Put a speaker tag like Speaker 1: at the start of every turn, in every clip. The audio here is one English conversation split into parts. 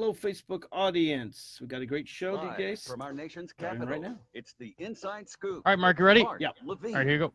Speaker 1: Hello, Facebook audience. We got a great show,
Speaker 2: Live
Speaker 1: DJs.
Speaker 2: from our nation's capital.
Speaker 1: right now.
Speaker 2: It's the Inside Scoop.
Speaker 3: All right, Mark, you ready?
Speaker 2: Mark
Speaker 1: Yeah.
Speaker 2: Levine.
Speaker 3: All right, here you go.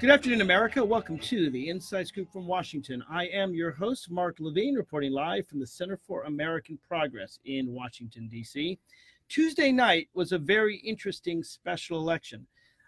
Speaker 1: Good afternoon, America. Welcome to the Inside Scoop from Washington. I am your host, Mark Levine, reporting live from the Center for American Progress in Washington, D.C. Tuesday night was a very interesting special election.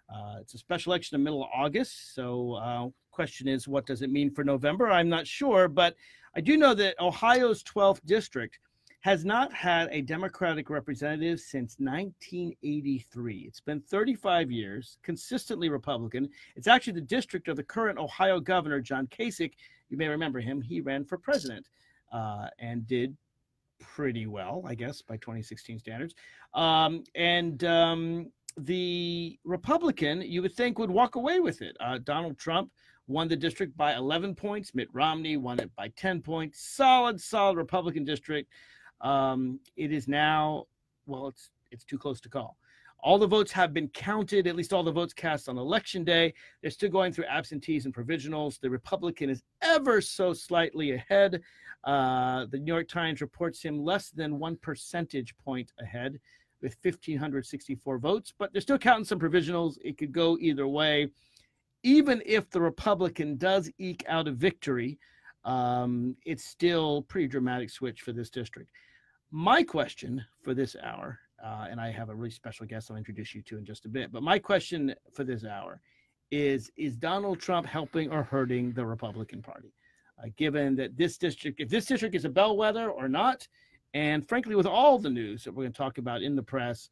Speaker 1: Uh, it's a special election in the middle of August. So, uh, question is, what does it mean for November? I'm not sure, but I do know that Ohio's 12th district has not had a Democratic representative since 1983. It's been 35 years, consistently Republican. It's actually the district of the current Ohio governor, John Kasich. You may remember him. He ran for president uh, and did pretty well, I guess, by 2016 standards. Um, and um, the Republican, you would think, would walk away with it. Uh, Donald Trump won the district by 11 points. Mitt Romney won it by 10 points. Solid, solid Republican district. Um, it is now, well, it's it's too close to call. All the votes have been counted, at least all the votes cast on election day. They're still going through absentees and provisionals. The Republican is ever so slightly ahead. Uh, the New York Times reports him less than one percentage point ahead with 1,564 votes, but they're still counting some provisionals. It could go either way. Even if the Republican does eke out a victory, um, it's still pretty dramatic switch for this district. My question for this hour, uh, and I have a really special guest I'll introduce you to in just a bit, but my question for this hour is Is Donald Trump helping or hurting the Republican Party? Uh, given that this district, if this district is a bellwether or not, and frankly, with all the news that we're going to talk about in the press,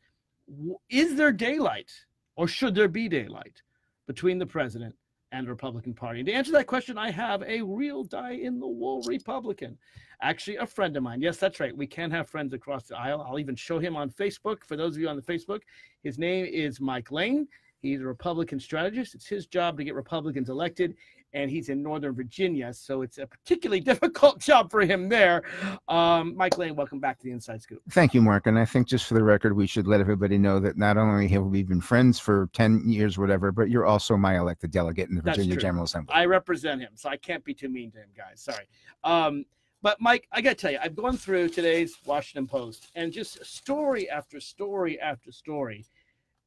Speaker 1: is there daylight or should there be daylight between the president and the Republican Party? And to answer that question, I have a real die in the wool Republican, actually a friend of mine. Yes, that's right. We can have friends across the aisle. I'll even show him on Facebook. For those of you on the Facebook, his name is Mike Lane. He's a Republican strategist. It's his job to get Republicans elected, and he's in Northern Virginia, so it's a particularly difficult job for him there. Um, Mike Lane, welcome back to the Inside Scoop.
Speaker 4: Thank you, Mark. And I think just for the record, we should let everybody know that not only have we been friends for 10 years, whatever, but you're also my elected delegate in the
Speaker 1: That's
Speaker 4: Virginia
Speaker 1: true.
Speaker 4: General Assembly.
Speaker 1: I represent him, so I can't be too mean to him, guys. Sorry. Um, but Mike, I got to tell you, I've gone through today's Washington Post and just story after story after story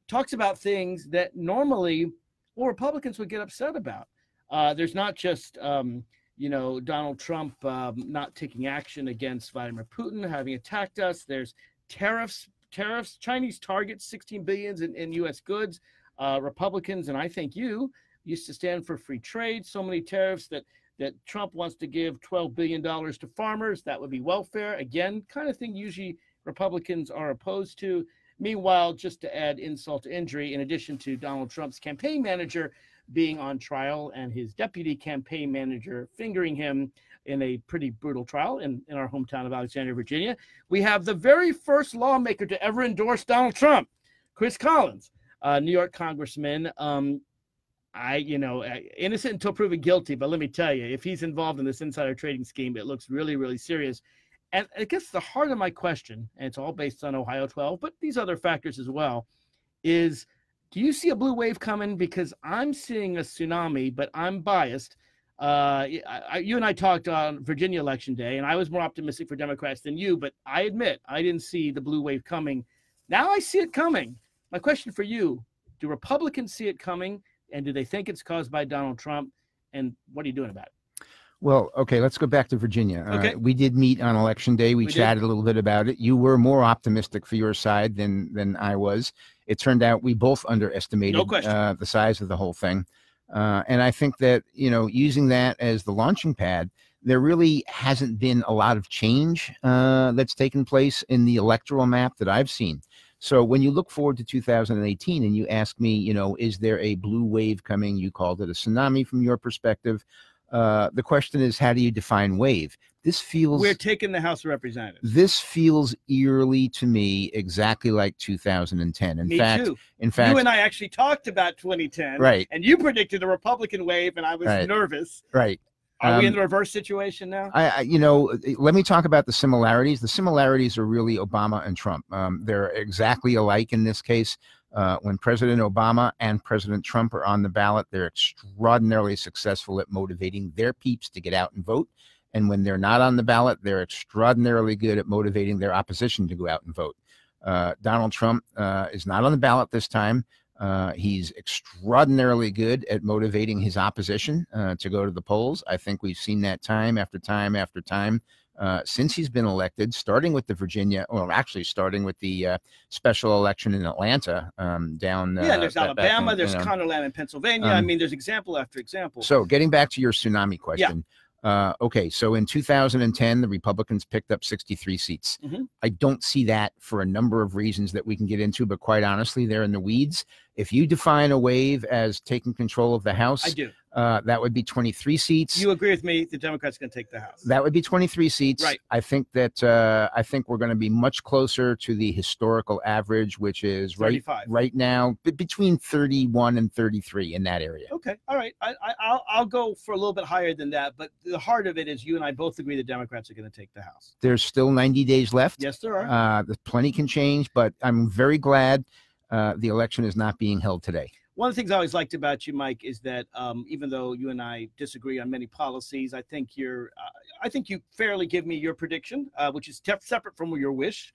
Speaker 1: talks about things that normally, well, Republicans would get upset about. Uh, there's not just, um, you know, Donald Trump um, not taking action against Vladimir Putin, having attacked us. There's tariffs, tariffs, Chinese targets, 16 billions in, in U.S. goods. Uh, Republicans, and I think you, used to stand for free trade. So many tariffs that that Trump wants to give 12 billion dollars to farmers. That would be welfare. Again, kind of thing usually Republicans are opposed to. Meanwhile, just to add insult to injury, in addition to Donald Trump's campaign manager being on trial and his deputy campaign manager fingering him in a pretty brutal trial in, in our hometown of Alexandria, Virginia, we have the very first lawmaker to ever endorse Donald Trump, Chris Collins, New York congressman. Um, I, you know, innocent until proven guilty. But let me tell you, if he's involved in this insider trading scheme, it looks really, really serious. And I guess the heart of my question, and it's all based on Ohio 12, but these other factors as well, is do you see a blue wave coming? Because I'm seeing a tsunami, but I'm biased. Uh, I, you and I talked on Virginia election day, and I was more optimistic for Democrats than you, but I admit I didn't see the blue wave coming. Now I see it coming. My question for you do Republicans see it coming? And do they think it's caused by Donald Trump? And what are you doing about it?
Speaker 4: Well, okay, let's go back to Virginia. Uh,
Speaker 1: Okay.
Speaker 4: we did meet on election day. We,
Speaker 1: We did.
Speaker 4: chatted a little bit about it. You were more optimistic for your side than than I was. It turned out we both underestimated
Speaker 1: question.
Speaker 4: uh, the size of the whole thing. Uh, and I think that you know using that as the launching pad, there really hasn't been a lot of change uh, that's taken place in the electoral map that I've seen. So when you look forward to 2018 and you ask me, you know, is there a blue wave coming? You called it a tsunami from your perspective. Uh, the question is, how do you define wave? This feels
Speaker 1: We're taking the House of Representatives.
Speaker 4: this feels eerily to me exactly like 2010. In
Speaker 1: Me
Speaker 4: fact,
Speaker 1: too.
Speaker 4: in fact,
Speaker 1: you and I actually talked about 2010.
Speaker 4: right,
Speaker 1: And you predicted a Republican wave, and I was
Speaker 4: Right.
Speaker 1: nervous.
Speaker 4: right.
Speaker 1: Are we in
Speaker 4: Um,
Speaker 1: the reverse situation now?
Speaker 4: I, I, you know, let me talk about the similarities. The similarities are really Obama and Trump. Um, they're exactly alike in this case. Uh, when President Obama and President Trump are on the ballot, they're extraordinarily successful at motivating their peeps to get out and vote. And when they're not on the ballot, they're extraordinarily good at motivating their opposition to go out and vote. Uh, Donald Trump uh, is not on the ballot this time. Uh, he's extraordinarily good at motivating his opposition uh, to go to the polls. I think we've seen that time after time after time uh, since he's been elected, starting with the Virginia, or actually starting with the uh, special election in Atlanta um, down.
Speaker 1: yeah,
Speaker 4: uh,
Speaker 1: there's Alabama,
Speaker 4: in,
Speaker 1: there's
Speaker 4: you know.
Speaker 1: In Pennsylvania. I
Speaker 4: Um,
Speaker 1: mean, there's example after example.
Speaker 4: So, getting back to your tsunami question. Uh, okay, so in 2010, the Republicans picked up 63 seats.
Speaker 1: Mhm.
Speaker 4: I don't see that for a number of reasons that we can get into, but quite honestly, they're in the weeds. If you define a wave as taking control of the House,
Speaker 1: I do.
Speaker 4: uh, that would be 23 seats.
Speaker 1: You agree with me? The Democrats are going to take the House.
Speaker 4: that would be 23 seats.
Speaker 1: Right.
Speaker 4: I think that uh, I think we're going to be much closer to the historical average, which is right
Speaker 1: 35.
Speaker 4: right now between 31 and 33 in that area.
Speaker 1: Okay, all right. I, I, I'll, I'll go for a little bit higher than that, but the heart of it is you and I both agree the Democrats are going to take the House.
Speaker 4: There's still 90 days left.
Speaker 1: Yes, there are.
Speaker 4: Uh, plenty can change, but I'm very glad uh, the election is not being held today.
Speaker 1: One of the things I always liked about you, Mike, is that um, even though you and I disagree on many policies, I think you're, uh, I think you fairly give me your prediction, uh, which is te- separate from your wish.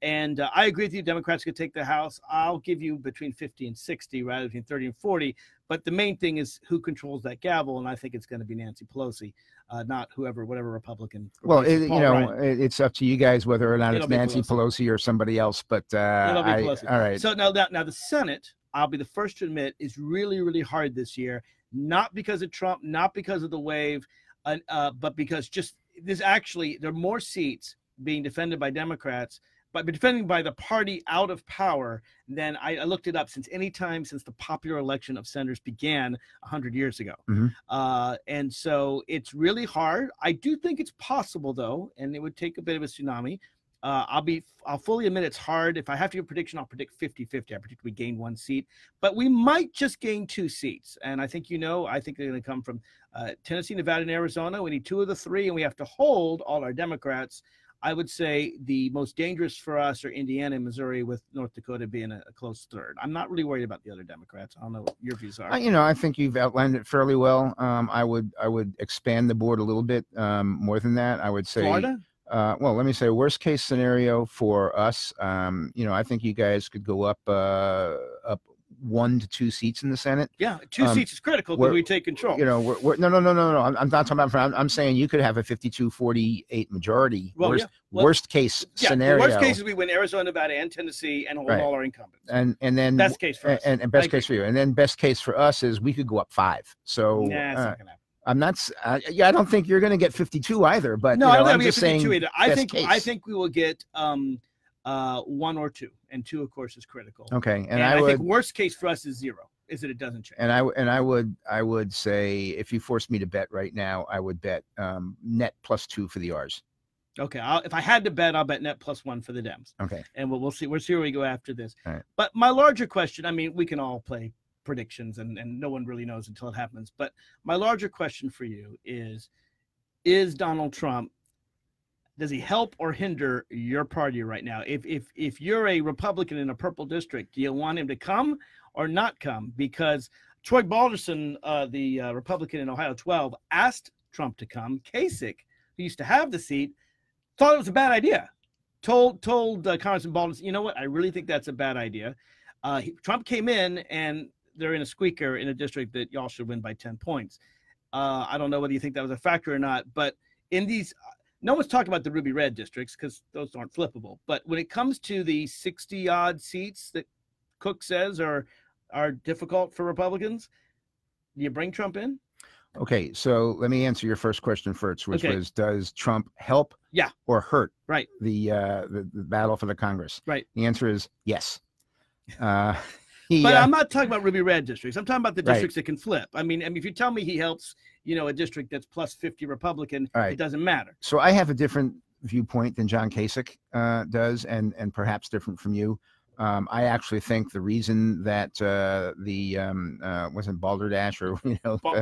Speaker 1: And uh, I agree with you. Democrats could take the House. I'll give you between 50 and 60 rather than 30 and 40. But the main thing is who controls that gavel, and I think it's going to be Nancy Pelosi, uh, not whoever, whatever Republican.
Speaker 4: Well, it, you know,
Speaker 1: Ryan.
Speaker 4: it's up to you guys whether or not
Speaker 1: It'll
Speaker 4: it's Nancy Pelosi. or somebody else. But uh, I- all right.
Speaker 1: So now that now the Senate, I'll be the first to admit, is really really hard this year. Not because of Trump, not because of the wave, uh, uh, but because just there's actually there are more seats being defended by Democrats, but defended by the party out of power then I, I looked it up since any time since the popular election of senators began hundred years ago.
Speaker 4: Mhm.
Speaker 1: Uh, and so it's really hard. I do think it's possible though, and it would take a bit of a tsunami. Uh, I'll be, I'll fully admit it's hard. If I have to give a prediction, I'll predict 50 50. I predict we gain one seat, but we might just gain two seats. And I think, you know, I think they're going to come from uh, Tennessee, Nevada, and Arizona. We need two of the three, and we have to hold all our Democrats. I would say the most dangerous for us are Indiana and Missouri, with North Dakota being a, a close third. I'm not really worried about the other Democrats. I don't know what your views are.
Speaker 4: I, you know, I think you've outlined it fairly well. Um, I would, I would expand the board a little bit um, more than that. I would say,
Speaker 1: Florida?
Speaker 4: uh, well, let me say, worst case scenario for us. Um, you know, I think you guys could go up, uh, up one to two seats in the Senate.
Speaker 1: Yeah, two
Speaker 4: um,
Speaker 1: seats is critical because we take control.
Speaker 4: You know, we're, we're, no, no, no, no, no. I'm, I'm not talking about. I'm, I'm saying you could have a 52-48 majority.
Speaker 1: Well,
Speaker 4: worst,
Speaker 1: yeah. Well,
Speaker 4: worst case
Speaker 1: yeah,
Speaker 4: scenario.
Speaker 1: worst case is we win Arizona, Nevada, and Tennessee and hold
Speaker 4: Right.
Speaker 1: all our incumbents.
Speaker 4: and and then
Speaker 1: Best case for us.
Speaker 4: and, and best
Speaker 1: Thank you.
Speaker 4: case for you, and then best case for us is we could go up five. So
Speaker 1: Nah,
Speaker 4: uh,
Speaker 1: not gonna happen.
Speaker 4: I'm not. Uh, yeah, I don't think you're going to get 52 either. But
Speaker 1: No,
Speaker 4: you
Speaker 1: I
Speaker 4: know,
Speaker 1: don't think
Speaker 4: I'm
Speaker 1: we
Speaker 4: just saying
Speaker 1: either. I think I think we will get um uh one or two, and two, of course, is critical.
Speaker 4: Okay, and,
Speaker 1: And,
Speaker 4: I,
Speaker 1: I,
Speaker 4: would,
Speaker 1: think worst case for us is zero, is that it doesn't change.
Speaker 4: and I and I would, I would say if you forced me to bet right now, I would bet um, net plus two for the R's.
Speaker 1: Okay, I'll, if I had to bet, I'll bet net plus one for the Dems,
Speaker 4: Okay,
Speaker 1: and we'll, we'll see. We'll see where we go after this.
Speaker 4: Right.
Speaker 1: But my larger question, I mean, we can all play predictions, and and no one really knows until it happens. But my larger question for you is: Is Donald Trump does he help or hinder your party right now? If if if you're a Republican in a purple district, do you want him to come or not come? Because Troy Balderson, uh, the uh, Republican in Ohio 12, asked Trump to come. Kasich, who used to have the seat, thought it was a bad idea. Told told uh, Congressman Balderson, you know what? I really think that's a bad idea. Uh, he, Trump came in and they're in a squeaker in a district that y'all should win by 10 points. Uh, I don't know whether you think that was a factor or not, but in these, no one's talking about the ruby red districts because those aren't flippable. But when it comes to the 60 odd seats that Cook says are are difficult for Republicans, do you bring Trump in?
Speaker 4: okay. So let me answer your first question first, which
Speaker 1: Okay.
Speaker 4: was, does Trump help,
Speaker 1: Yeah.
Speaker 4: or hurt,
Speaker 1: Right.
Speaker 4: the uh, the, the battle for the Congress?
Speaker 1: Right.
Speaker 4: The answer is yes. Uh, he,
Speaker 1: But
Speaker 4: uh,
Speaker 1: I'm not talking about ruby red districts. I'm talking about the
Speaker 4: Right.
Speaker 1: districts that can flip. I mean, I mean, if you tell me he helps, you know, a district that's plus 50 Republican,
Speaker 4: All
Speaker 1: it doesn't matter.
Speaker 4: so I have a different viewpoint than John Kasich uh, does, and and perhaps different from you. Um, I actually think the reason that uh, the um, uh, wasn't Balderdash or you know
Speaker 1: Ball,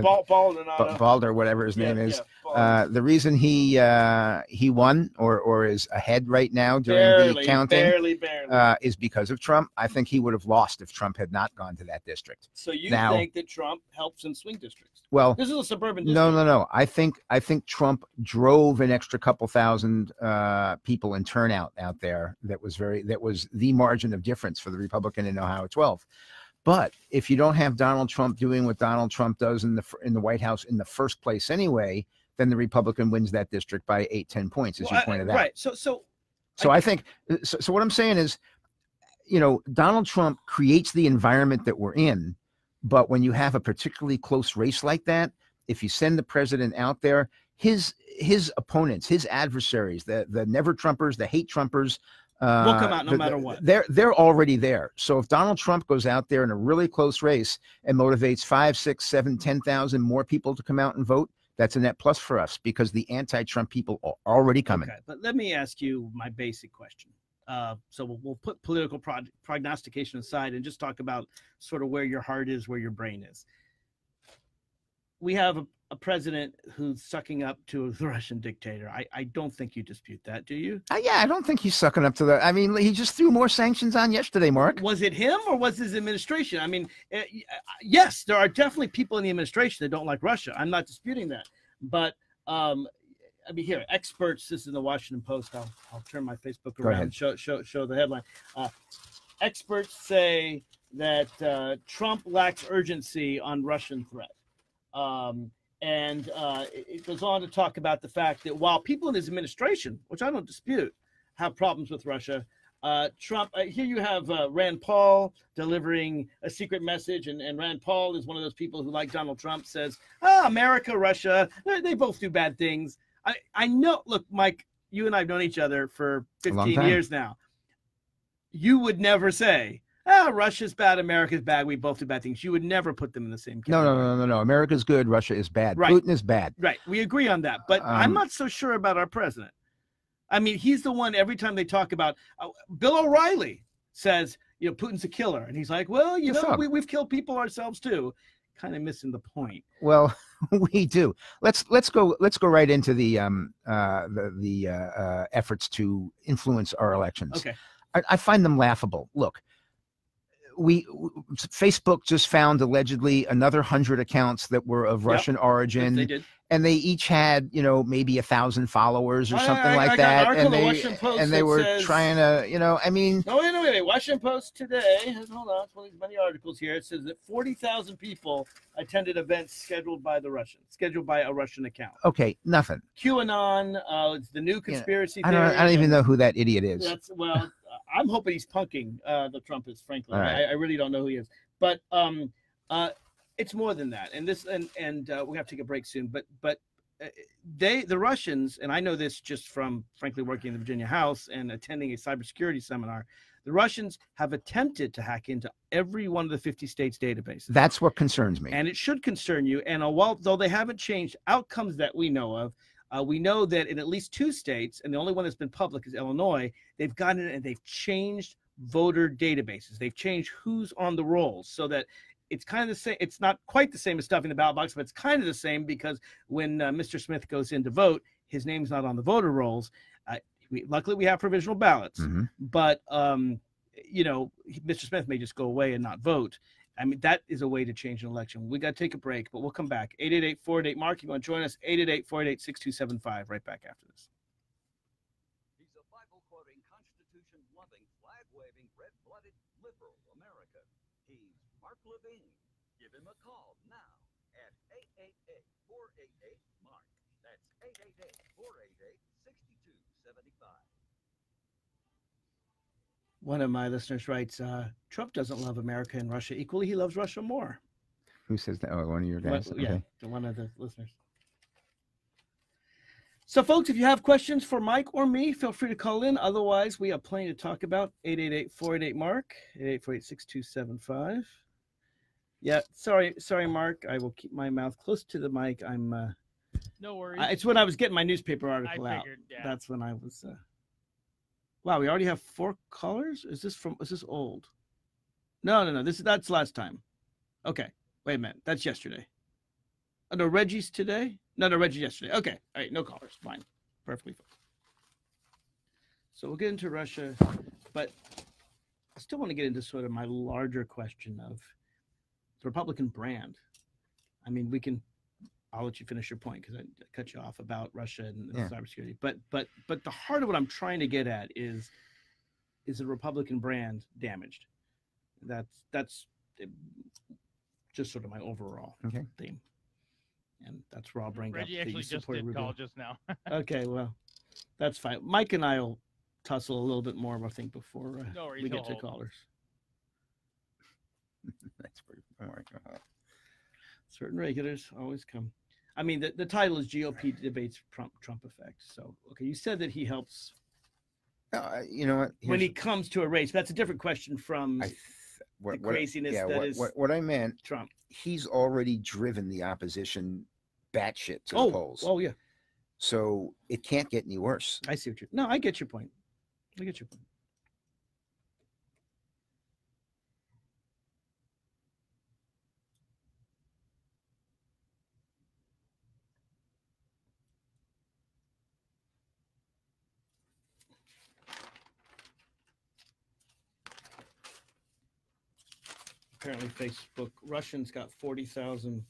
Speaker 4: uh, Ba- Balder, whatever his
Speaker 1: yeah,
Speaker 4: name is,
Speaker 1: yeah,
Speaker 4: uh, the reason he uh, he won or or is ahead right now during
Speaker 1: barely,
Speaker 4: the counting
Speaker 1: barely, barely.
Speaker 4: uh, is because of Trump. I think he would have lost if Trump had not gone to that district.
Speaker 1: so you
Speaker 4: now-
Speaker 1: think that Trump helps in swing districts?
Speaker 4: Well,
Speaker 1: This is a suburban district.
Speaker 4: no, no, no. I think I think Trump drove an extra couple thousand uh, people in turnout out there. That was very that was the margin of difference for the Republican in Ohio 12. But if you don't have Donald Trump doing what Donald Trump does in the in the White House in the first place anyway, then the Republican wins that district by eight, ten points, as
Speaker 1: Well,
Speaker 4: you
Speaker 1: I-
Speaker 4: pointed out.
Speaker 1: Right. So, so
Speaker 4: So I think so, so what I'm saying is, you know, Donald Trump creates the environment that we're in, but when you have a particularly close race like that, if you send the president out there, his his opponents, his adversaries, the the never Trumpers, the hate Trumpers, uh,
Speaker 1: Will come out no
Speaker 4: the-
Speaker 1: matter what.
Speaker 4: They're they're already there. So if Donald Trump goes out there in a really close race and motivates five, six, seven, ten thousand more people to come out and vote, that's a net plus for us because the anti-Trump people are already coming.
Speaker 1: Okay, but let me ask you my basic question. Uh, so we'll, we'll put political prog- prognostication aside and just talk about sort of where your heart is, where your brain is. We have a, a president who's sucking up to the Russian dictator. I, I don't think you dispute that, do you?
Speaker 4: Uh, yeah, I don't think he's sucking up to that. I mean, he just threw more sanctions on yesterday, Mark.
Speaker 1: Was it him or was his administration? I mean, uh, uh, yes, there are definitely people in the administration that don't like Russia. I'm not disputing that. But um, I mean, here, experts. This is in the Washington Post. I'll, I'll turn my Facebook around and show, show, show the headline. Uh, experts say that uh, Trump lacks urgency on Russian threat. Um, and uh, it, goes on to talk about the fact that while people in his administration, which I don't dispute, have problems with Russia, uh, Trump, uh, here you have uh, Rand Paul delivering a secret message, and, and Rand Paul is one of those people who, like Donald Trump, says, "Ah, America, Russia, they, they both do bad things." I, I know. Look, Mike, you and I have known each other for 15 years now. You would never say, "Ah, Russia's bad, America's bad. We both do bad things." You would never put them in the same
Speaker 4: No,
Speaker 1: category.
Speaker 4: no, no, no, no. America's good. Russia is bad.
Speaker 1: Right.
Speaker 4: Putin is bad.
Speaker 1: Right. We agree on that. But I'm
Speaker 4: Um,
Speaker 1: not so sure about our president. I mean, he's the one every time they talk about uh, Bill O'Reilly says, you know, Putin's a killer. And he's like, well, you know, we, we've killed people ourselves too. Kind of missing the point.
Speaker 4: Well, we do. Let's let's go let's go right into the um uh the the uh, uh, efforts to influence our elections.
Speaker 1: Okay.
Speaker 4: I, I find them laughable. Look, we Facebook just found allegedly another hundred accounts that were of
Speaker 1: Yep.
Speaker 4: Russian
Speaker 1: Yes,
Speaker 4: origin.
Speaker 1: they did.
Speaker 4: and they each had you know maybe a thousand followers or
Speaker 1: I-
Speaker 4: something
Speaker 1: I- I
Speaker 4: like
Speaker 1: an
Speaker 4: that
Speaker 1: in
Speaker 4: and they and they were
Speaker 1: says-
Speaker 4: trying to you know i mean
Speaker 1: No, wait, no, wait, wait. Washington Post today. Hold on. It's one of these many articles here. It says that 40,000 people attended events scheduled by the Russians, scheduled by a Russian account.
Speaker 4: okay nothing
Speaker 1: QAnon, uh, it's the new conspiracy
Speaker 4: i don't i don't even know who that idiot is
Speaker 1: That's well, I'm hoping he's punking uh, the Trumpets. Frankly,
Speaker 4: right.
Speaker 1: I, I really don't know who he is, but um, uh, it's more than that. And this, and and uh, we have to take a break soon. But but uh, they, the Russians, and I know this just from frankly working in the Virginia House and attending a cybersecurity seminar. The Russians have attempted to hack into every one of the 50 states' databases.
Speaker 4: that's what concerns me
Speaker 1: And it should concern you. And uh, while though they haven't changed outcomes that we know of, uh, we know that in at least two states, and the only one that's been public is Illinois, they've gotten in and they've changed voter databases. They've changed who's on the rolls so that it's kind of the same. It's not quite the same as stuffing the ballot box, but it's kind of the same because when uh, Mr. Smith goes in to vote, his name's not on the voter rolls. Uh, we, luckily, we have provisional ballots
Speaker 4: Mhm.
Speaker 1: but um, you know, Mr. Smith may just go away and not vote. I mean, that is a way to change an election. We got to take a break, but we'll come back. 888 488 Mark, you want to join us? 888 488 6275, right back after this.
Speaker 2: He's a Bible quoting, Constitution loving, flag waving, red blooded, liberal America. He's Mark Levine. Give him a call now at 888 488 Mark. That's 888 488 6275.
Speaker 1: One of my listeners writes uh, Trump doesn't love America and Russia equally. He loves Russia more.
Speaker 4: who says that oh one of your
Speaker 1: One-
Speaker 4: guys
Speaker 1: yeah, one of the listeners. So, folks, if you have questions for Mike or me, feel free to call in. Otherwise, we have plenty to talk about. 888 488 Mark, 888 6275. Yeah, sorry, sorry, Mark. I will keep my mouth close to the mic. I'm. Uh,
Speaker 3: No worries.
Speaker 1: I- it's when I was getting my newspaper
Speaker 3: I
Speaker 1: article out.
Speaker 3: Yeah.
Speaker 1: That's when I was. Uh, Wow, we already have four colors. Is this from? Is this old? No, no, no. This is that's last time. Okay, wait a minute. That's yesterday. Oh, no, Reggie's today. No, no, Reggie's yesterday. Okay, all right, no colors. Fine, perfectly fine. So we'll get into Russia, but I still want to get into sort of my larger question of the Republican brand. I mean, we can. I'll let you finish your point because I cut you off about Russia and
Speaker 4: Yeah.
Speaker 1: cybersecurity. But but but the heart of what I'm trying to get at is is the Republican brand damaged? That's that's uh, just sort of my overall
Speaker 4: Okay.
Speaker 1: theme, and that's where I'll bring
Speaker 3: Reggie
Speaker 1: up the
Speaker 3: actually just
Speaker 1: support
Speaker 3: did
Speaker 1: Rubio.
Speaker 3: call just now.
Speaker 1: Okay, well, that's fine. Mike and I will tussle a little bit more, I think, before uh,
Speaker 3: No worries,
Speaker 1: we get to
Speaker 3: hold.
Speaker 1: callers.
Speaker 4: That's pretty. Don't worry. go ahead.
Speaker 1: Certain regulars always come. I mean, the, the title is GOP debates Trump Trump effect. So, okay, you said that he helps
Speaker 4: I- you know what?
Speaker 1: when he comes to a race. That's a different question from
Speaker 4: I th- what,
Speaker 1: the
Speaker 4: what-
Speaker 1: craziness
Speaker 4: yeah,
Speaker 1: that
Speaker 4: what,
Speaker 1: is
Speaker 4: what, what I meant,
Speaker 1: Trump.
Speaker 4: he's already driven the opposition batshit to the
Speaker 1: Oh,
Speaker 4: polls.
Speaker 1: oh yeah,
Speaker 4: So it can't get any worse.
Speaker 1: I see what you're. No, I get your point. I get your point. Apparently, Facebook Russians got forty thousand.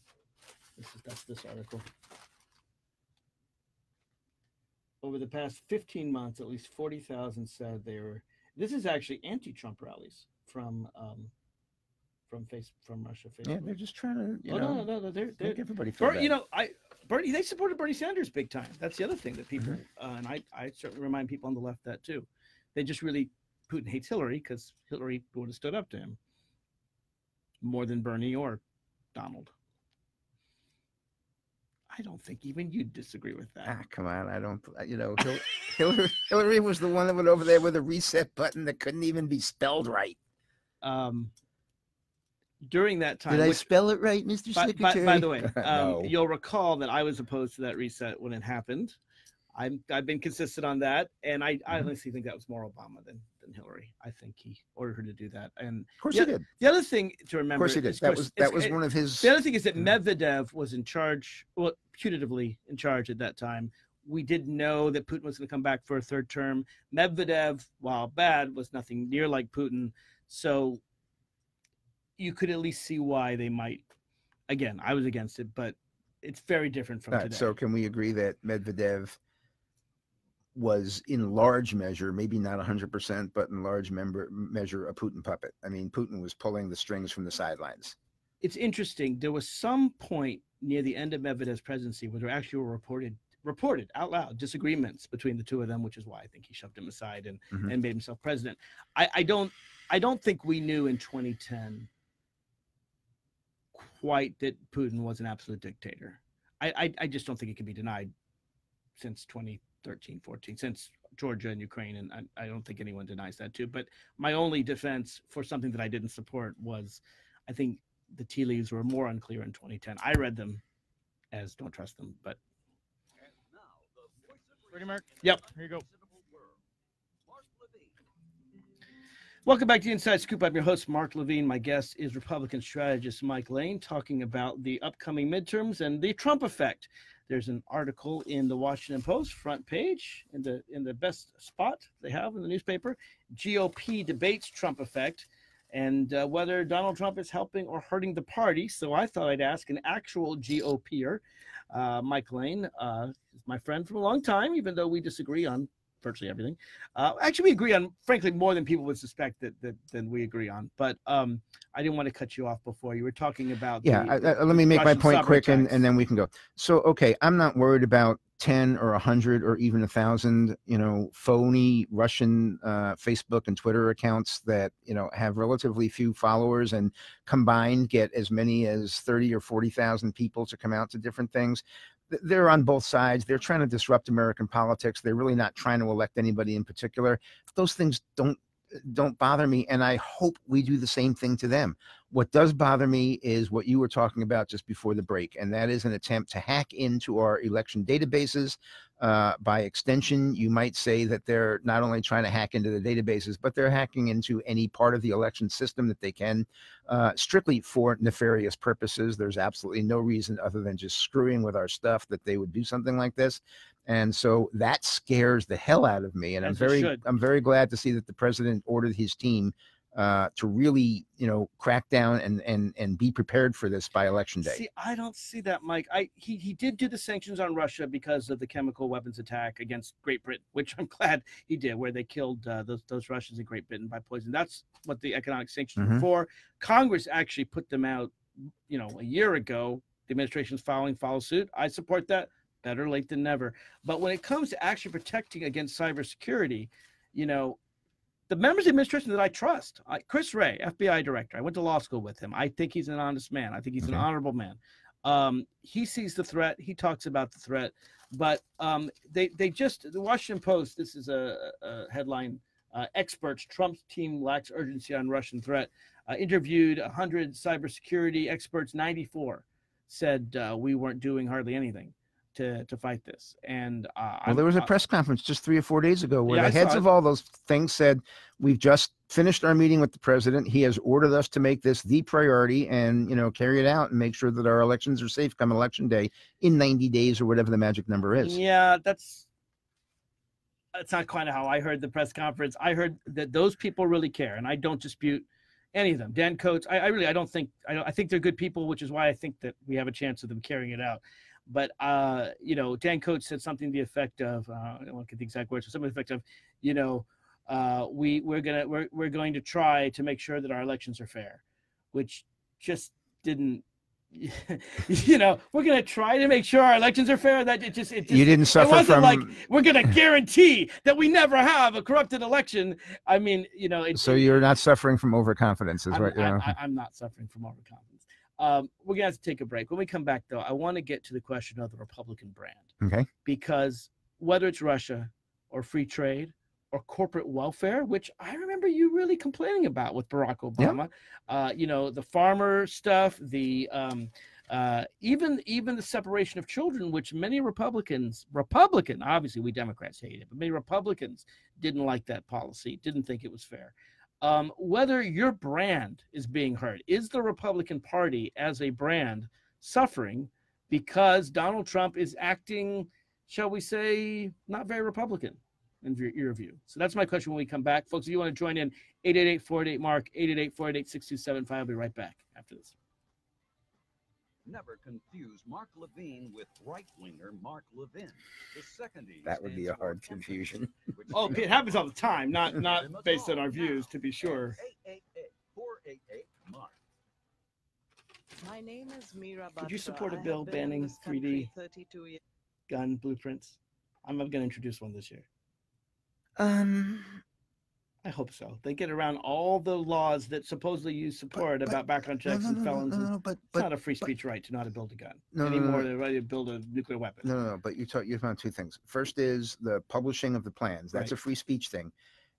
Speaker 1: This is that's this article. Over the past fifteen months, at least forty thousand said they were. This is actually anti-Trump rallies from um, from face from Russia. Facebook.
Speaker 4: Yeah, they're just trying to, you
Speaker 1: oh
Speaker 4: know,
Speaker 1: no, no, no, they're they're
Speaker 4: everybody
Speaker 1: Ber- you know, I Bernie they supported Bernie Sanders big time. That's the other thing that people, uh, and I, I certainly remind people on the left that too. They just really Putin hates Hillary because Hillary would have stood up to him more than Bernie or Donald. I don't think even you'd disagree with that.
Speaker 4: Ah, come on. I don't, you know, Hil- Hillary, Hillary was the one that went over there with a reset button that couldn't even be spelled right.
Speaker 1: Um, during that time,
Speaker 4: Did I
Speaker 1: which-
Speaker 4: spell it right, Mr.
Speaker 1: by, by,
Speaker 4: Secretary?
Speaker 1: by the way, um,
Speaker 4: No.
Speaker 1: you'll recall that I was opposed to that reset when it happened. I'm I've been consistent on that, and I, I
Speaker 4: Mhm.
Speaker 1: honestly think that was more Obama than than Hillary. I think he ordered her to do that. And
Speaker 4: of course
Speaker 1: yeah,
Speaker 4: he did.
Speaker 1: the other thing to remember, Of
Speaker 4: course he did.
Speaker 1: is,
Speaker 4: That was that was one of his.
Speaker 1: the other thing is that. Medvedev was in charge, well, putatively in charge at that time. We didn't know that Putin was going to come back for a third term. Medvedev, while bad, was nothing near like Putin. So you could at least see why they might. Again, I was against it, but it's very different from
Speaker 4: All right,
Speaker 1: today.
Speaker 4: so can we agree that Medvedev was in large measure, maybe not 100%, but in large member, measure a Putin puppet? I mean, Putin was pulling the strings from the sidelines.
Speaker 1: it's interesting. There was some point near the end of Medvedev's presidency where there actually were reported reported out loud disagreements between the two of them, which is why I think he shoved him aside and,
Speaker 4: Mhm.
Speaker 1: and made himself president. I, I don't I don't think we knew in 2010 quite that Putin was an absolute dictator. I, I, I just don't think it can be denied since 2013, 14, since Georgia and Ukraine, and I, I don't think anyone denies that too. But my only defense for something that I didn't support was I think the tea leaves were more unclear in 2010. I read them as don't trust them, but
Speaker 2: And now, the voice of
Speaker 3: Ready, Mark?
Speaker 1: Yep.
Speaker 3: Here you go.
Speaker 2: reasonable world, Mark Levine.
Speaker 1: Welcome back to Inside Scoop. I'm your host, Mark Levine. My guest is Republican strategist Mike Lane talking about the upcoming midterms and the Trump effect. There's an article in the Washington Post front page in the in the best spot they have in the newspaper. GOP debates Trump effect and uh, whether Donald Trump is helping or hurting the party. So I thought I'd ask an actual GOPer, uh, Mike Lane, uh, my friend from a long time, even though we disagree on virtually everything. Uh, actually, we agree on, frankly, more than people would suspect that, that than we agree on. But um, I didn't want to cut you off before you were talking about.
Speaker 4: Yeah,
Speaker 1: the-
Speaker 4: I, I- let me make my point quick and, and then we can go. So, okay, I'm not worried about 10 or 100 or even a thousand, you know, phony Russian uh, Facebook and Twitter accounts that, you know, have relatively few followers and combined get as many as 30 or 40,000 people to come out to different things. Th- They're on both sides. They're trying to disrupt American politics. They're really not trying to elect anybody in particular. Those things don't don't bother me and I hope we do the same thing to them. What does bother me is what you were talking about just before the break, and that is an attempt to hack into our election databases, Uh, by extension, you might say that they're not only trying to hack into the databases, but they're hacking into any part of the election system that they can, uh, strictly for nefarious purposes. There's absolutely no reason other than just screwing with our stuff that they would do something like this. And so that scares the hell out of me. And I'm very. I'm very glad to see that the president ordered his team uh, to really, you know, crack down and and and be prepared for this by election day.
Speaker 1: See, I don't see that, Mike. I he he did do the sanctions on Russia because of the chemical weapons attack against Great Britain, which I'm glad he did, where they killed uh, those those Russians in Great Britain by poison. That's what the economic sanctions were
Speaker 4: Mhm.
Speaker 1: for. Congress actually put them out, you know, a year ago. The administration's following follow suit. I support that. Better late than never. But when it comes to actually protecting against cybersecurity, you know, the members of the administration that I trust, I, Chris Wray, FBI director, I went to law school with him. I think he's an honest man. I think he's an honorable man. Um, he sees the threat. He talks about the threat, but um, they they just the Washington Post. This is a, a headline. Uh, experts, Trump's team lacks urgency on Russian threat. Uh, interviewed 100 cybersecurity experts. 94 said uh, we weren't doing hardly anything to to fight this. And uh,
Speaker 4: Well, there was a press conference just three or four days ago where
Speaker 1: Yeah,
Speaker 4: the heads of all those things said, "We've just finished our meeting with the president. He has ordered us to make this the priority and you know carry it out and make sure that our elections are safe come election day in 90 days or whatever the magic number is."
Speaker 1: Yeah, that's that's not quite how I heard the press conference. I heard that those people really care, and I don't dispute any of them. Dan Coats, I, I really, I don't think, I, don't, I think they're good people, which is why I think that we have a chance of them carrying it out. But uh, you know, Dan Coats said something to the effect of, uh, I don't get the exact words, but something to the effect of, you know, uh, we we're gonna we're we're going to try to make sure that our elections are fair, which just didn't. you know, we're gonna try to make sure our elections are fair. That it just it just
Speaker 4: you didn't suffer
Speaker 1: wasn't
Speaker 4: from
Speaker 1: like- we're going to guarantee that we never have a corrupted election. I mean, you know, it,
Speaker 4: so you're not suffering from overconfidence is
Speaker 1: I'm,
Speaker 4: what you know.
Speaker 1: I, am not suffering from overconfidence. Um, we're going to have to take a break. When we come back, though, I want to get to the question of the Republican brand
Speaker 4: okay
Speaker 1: because whether it's Russia or free trade or corporate welfare, which I remember you really complaining about with Barack
Speaker 4: Yeah.
Speaker 1: Obama, uh, you know, the farmer stuff, the um, uh, even even the separation of children, which many Republicans, Republican, obviously we Democrats hate it, but many Republicans didn't like that policy, didn't think it was fair. Um, whether your brand is being hurt, is the Republican Party as a brand suffering because Donald Trump is acting, shall we say, not very Republican in your, view? So that's my question when we come back. Folks, if you want to join in, 888 488 Mark, 888 488 6275. I'll be right back after this.
Speaker 2: Never confuse Mark Levine with right-winger Mark Levin. The second E
Speaker 4: That would be a hard confusion.
Speaker 1: Oh, it happens all the time, not not based on our views,
Speaker 2: now
Speaker 1: to be sure.
Speaker 2: 888 Mark.
Speaker 3: My name is Mira
Speaker 1: Would you support a bill banning 3D?
Speaker 3: 32 years.
Speaker 1: Gun blueprints. I'm going to introduce one this year.
Speaker 4: Um,
Speaker 1: I hope so. They get around all the laws that supposedly you support
Speaker 4: but-
Speaker 1: about background checks
Speaker 4: no,
Speaker 1: and
Speaker 4: no, no,
Speaker 1: felons.
Speaker 4: no,
Speaker 1: and-
Speaker 4: no, but
Speaker 1: It's
Speaker 4: but
Speaker 1: not a free
Speaker 4: but-
Speaker 1: speech right to not build a gun
Speaker 4: No, no, no,
Speaker 1: anymore
Speaker 4: no.
Speaker 1: right to build a nuclear weapon.
Speaker 4: No, no, no. But you talk you found two things. First is the publishing of the plans. That's a free speech thing.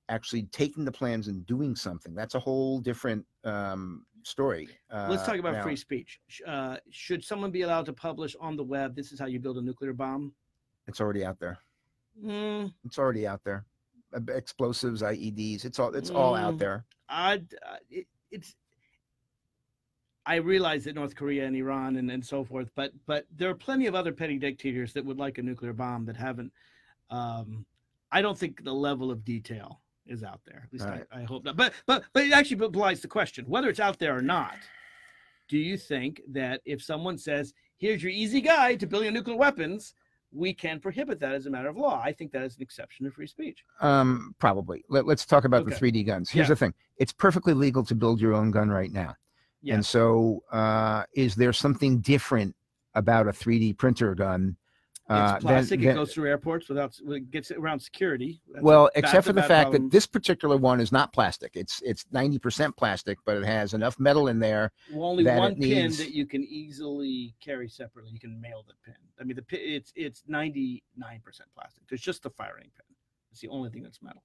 Speaker 4: Actually taking the plans and doing something. That's a whole different um, story. Uh,
Speaker 1: Let's talk about
Speaker 4: now-
Speaker 1: free speech. Uh, should someone be allowed to publish on the web? This is how you build a nuclear bomb.
Speaker 4: It's already out there.
Speaker 1: Mm,
Speaker 4: It's already out there. Uh, Explosives, IEDs. It's all. It's all out
Speaker 1: Mm.
Speaker 4: there.
Speaker 1: I'd, uh, it, it's. I realize that North Korea and Iran and, and so forth, but but there are plenty of other petty dictators that would like a nuclear bomb that haven't. Um, I don't think the level of detail is out there. At least
Speaker 4: Right.
Speaker 1: I, I hope not. But but but it actually belies the question whether it's out there or not. Do you think that if someone says, "Here's your easy guide to building nuclear weapons," we can prohibit that as a matter of law? I think that is an exception to free speech.
Speaker 4: Um, probably. Let, let's talk about the 3D guns. Here's
Speaker 1: Yeah.
Speaker 4: the thing. It's perfectly legal to build your own gun right now.
Speaker 1: Yeah.
Speaker 4: And so, uh, is there something different about a 3D printer gun? Uh,
Speaker 1: it's
Speaker 4: than-
Speaker 1: plastic.
Speaker 4: than-
Speaker 1: it goes through airports without. It gets around security. That's
Speaker 4: well, except for the fact
Speaker 1: problem.
Speaker 4: that this particular one is not plastic. It's it's 90% plastic, but it has enough metal in there.
Speaker 1: Well, only one pin
Speaker 4: needs-
Speaker 1: that you can easily carry separately. You can mail the pin. I mean, the pin. It's it's ninety nine percent plastic. There's just the firing pin. It's the only thing that's metal.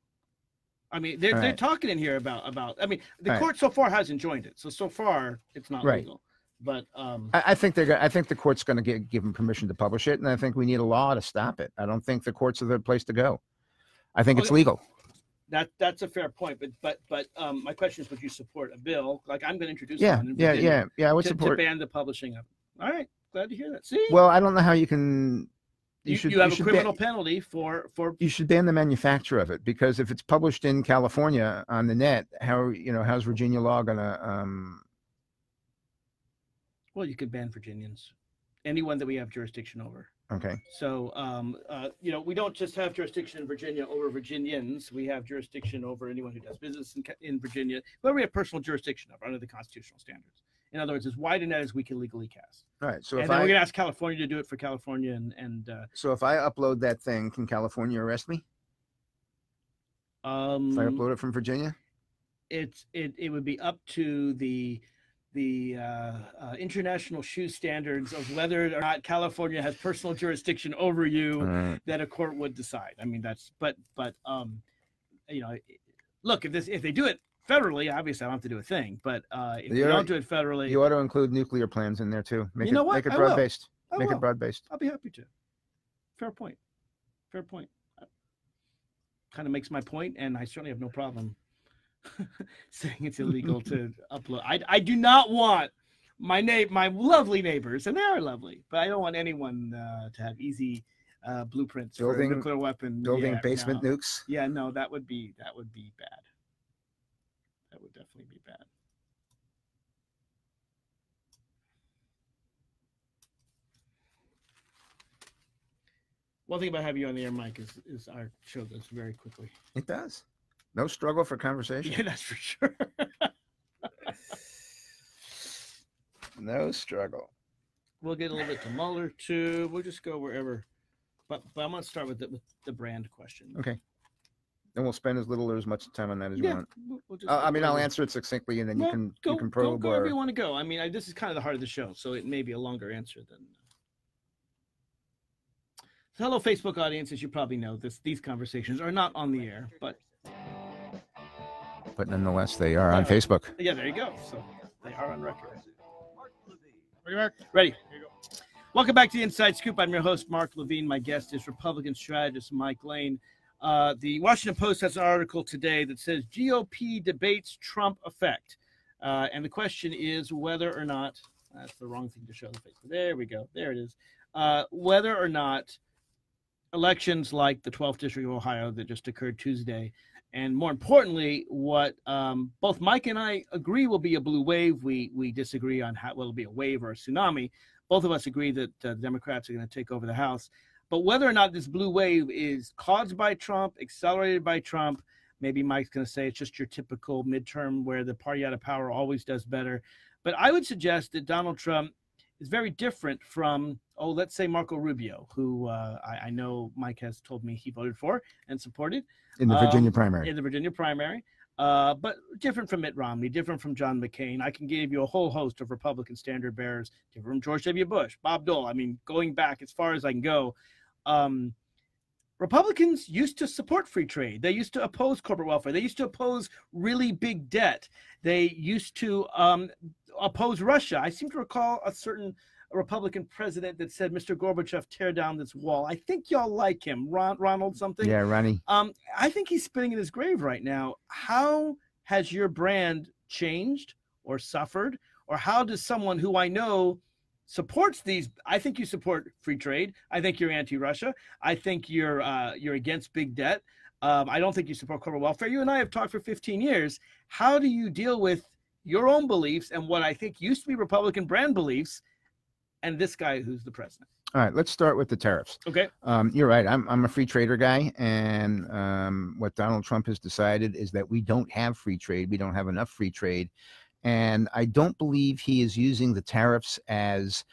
Speaker 1: I mean, they're they're talking in here about about. I mean, the
Speaker 4: Right.
Speaker 1: court so far hasn't joined it, so so far it's not
Speaker 4: Right.
Speaker 1: legal. But um,
Speaker 4: I, I think they're. go- I think the court's going to give give them permission to publish it, and I think we need a law to stop it. I don't think the courts are the place to go. I think it's legal.
Speaker 1: that that's a fair point. But but but um, my question is, would you support a bill like I'm going to introduce?
Speaker 4: Yeah,
Speaker 1: in
Speaker 4: yeah, yeah, yeah. I would
Speaker 1: to, to ban the publishing of. All right, glad to hear that. See,
Speaker 4: Well, I don't know how you can.
Speaker 1: you,
Speaker 4: should.
Speaker 1: you have a
Speaker 4: should
Speaker 1: criminal
Speaker 4: ban,
Speaker 1: penalty for for
Speaker 4: you should ban the manufacture of it because if it's published in California on the net, how you know how's Virginia law going to? Um,
Speaker 1: well, you could ban Virginians, anyone that we have jurisdiction over.
Speaker 4: okay.
Speaker 1: So, um, uh, you know, we don't just have jurisdiction in Virginia over Virginians. We have jurisdiction over anyone who does business in, in Virginia, whoever we have personal jurisdiction of under the constitutional standards. In other words, as wide a net as we can legally cast.
Speaker 4: All right. So
Speaker 1: and
Speaker 4: if
Speaker 1: then
Speaker 4: I
Speaker 1: we're going to ask California to do it for California and, and uh,
Speaker 4: so if I upload that thing, can California arrest me
Speaker 1: um,
Speaker 4: if I upload it from Virginia?
Speaker 1: it's it, it would be up to the the uh, uh, international shoe standards of whether or not California has personal jurisdiction over you.
Speaker 4: All right.
Speaker 1: that a court would decide. I mean, that's but but um, you know, look if this if they do it federally, obviously I don't have to do a thing. But uh, if
Speaker 4: You
Speaker 1: they don't do it federally,
Speaker 4: You ought to include nuclear plans in there too. Make
Speaker 1: You know
Speaker 4: it
Speaker 1: what?
Speaker 4: make it broad based. Make
Speaker 1: will.
Speaker 4: it broad based.
Speaker 1: I'll be happy to. Fair point. Fair point. Kind of makes my point, and I certainly have no problem saying it's illegal to upload. I I do not want my na- my lovely neighbors, and they are lovely, but I don't want anyone uh, to have easy uh, blueprints
Speaker 4: Building-
Speaker 1: a nuclear weapon.
Speaker 4: Building
Speaker 1: Yeah,
Speaker 4: basement
Speaker 1: no.
Speaker 4: nukes.
Speaker 1: Yeah, no, that would be that would be bad. That would definitely be bad. One thing about having you on the air, Mike, is is our show goes very quickly.
Speaker 4: It does. No struggle for conversation.
Speaker 1: Yeah, that's for sure.
Speaker 4: No struggle.
Speaker 1: we'll get a little bit to Mueller too. We'll just go wherever. But but I'm gonna start with the with the brand question.
Speaker 4: Okay. And we'll spend as little or as much time on that as you
Speaker 1: Yeah,
Speaker 4: want.
Speaker 1: we'll- we'll just
Speaker 4: Uh, I mean, I'll answer it succinctly, and then you can
Speaker 1: go,
Speaker 4: you can
Speaker 1: go,
Speaker 4: probe
Speaker 1: go wherever
Speaker 4: or
Speaker 1: you want to go. I mean, I, this is kind of the heart of the show, so it may be a longer answer than. So hello, Facebook audience. As you probably know, this these conversations are not on the air, but
Speaker 4: but nonetheless, they are on Facebook.
Speaker 1: yeah, there you go. So they are on record.
Speaker 2: Mark Levine.
Speaker 1: Ready, Mark? Ready. Welcome back to the Inside Scoop. I'm your host, Mark Levine. My guest is Republican strategist Mike Lane. Uh, the Washington Post has an article today that says GOP debates Trump effect. Uh, and the question is whether or not, that's the wrong thing to show the face. There we go. There it is. Uh, whether or not elections like the 12th District of Ohio that just occurred Tuesday, and more importantly, what um, both Mike and I agree will be a blue wave. We we disagree on how well it'll be a wave or a tsunami. Both of us agree that uh, the Democrats are going to take over the House. But whether or not this blue wave is caused by Trump, accelerated by Trump, maybe Mike's going to say it's just your typical midterm where the party out of power always does better. But I would suggest that Donald Trump is very different from, oh, let's say Marco Rubio, who uh, I, I know Mike has told me he voted for and supported
Speaker 4: in the Virginia
Speaker 1: Um,
Speaker 4: primary.
Speaker 1: in the Virginia primary, uh, but different from Mitt Romney, different from John McCain. I can give you a whole host of Republican standard bearers, different from George W. Bush, Bob Dole. I mean, going back as far as I can go, um, Republicans used to support free trade. They used to oppose corporate welfare. They used to oppose really big debt. They used to um, oppose Russia. I seem to recall a certain Republican president that said, "Mr. Gorbachev, tear down this wall." I think y'all like him, Ron, Ronald something.
Speaker 4: yeah, Ronnie.
Speaker 1: Um, I think he's spinning in his grave right now. How has your brand changed or suffered? Or how does someone who I know supports these? I think you support free trade. I think you're anti-Russia. I think you're uh, you're against big debt. Um, I don't think you support corporate welfare. You and I have talked for 15 years. How do you deal with your own beliefs and what I think used to be Republican brand beliefs, and this guy who's the president?
Speaker 4: All right, let's start with the tariffs.
Speaker 1: Okay.
Speaker 4: Um, you're right. I'm I'm a free trader guy, and um, what Donald Trump has decided is that we don't have free trade. We don't have enough free trade, and I don't believe he is using the tariffs as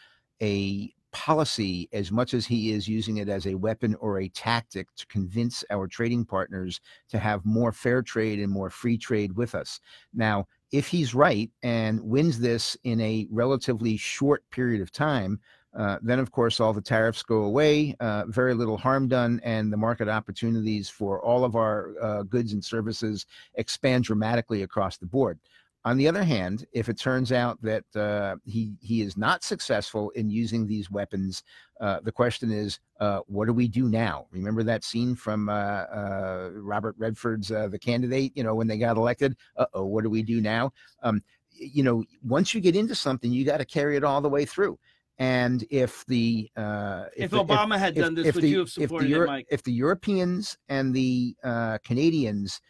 Speaker 4: a policy as much as he is using it as a weapon or a tactic to convince our trading partners to have more fair trade and more free trade with us. Now, if he's right and wins this in a relatively short period of time, uh, then of course all the tariffs go away, uh, very little harm done, and the market opportunities for all of our uh, goods and services expand dramatically across the board. On the other hand, if it turns out that uh, he he is not successful in using these weapons, uh, the question is, uh, what do we do now? Remember that scene from uh, uh, Robert Redford's uh, The Candidate? You know, when they got elected. Uh oh, what do we do now? Um, you know, once you get into something, you got to carry it all the way through. And if the uh,
Speaker 1: If,
Speaker 4: the-
Speaker 1: Obama had done this, would
Speaker 4: the,
Speaker 1: you have
Speaker 4: if the
Speaker 1: supported
Speaker 4: Euro-
Speaker 1: it, Mike?
Speaker 4: if the Europeans and the uh, Canadians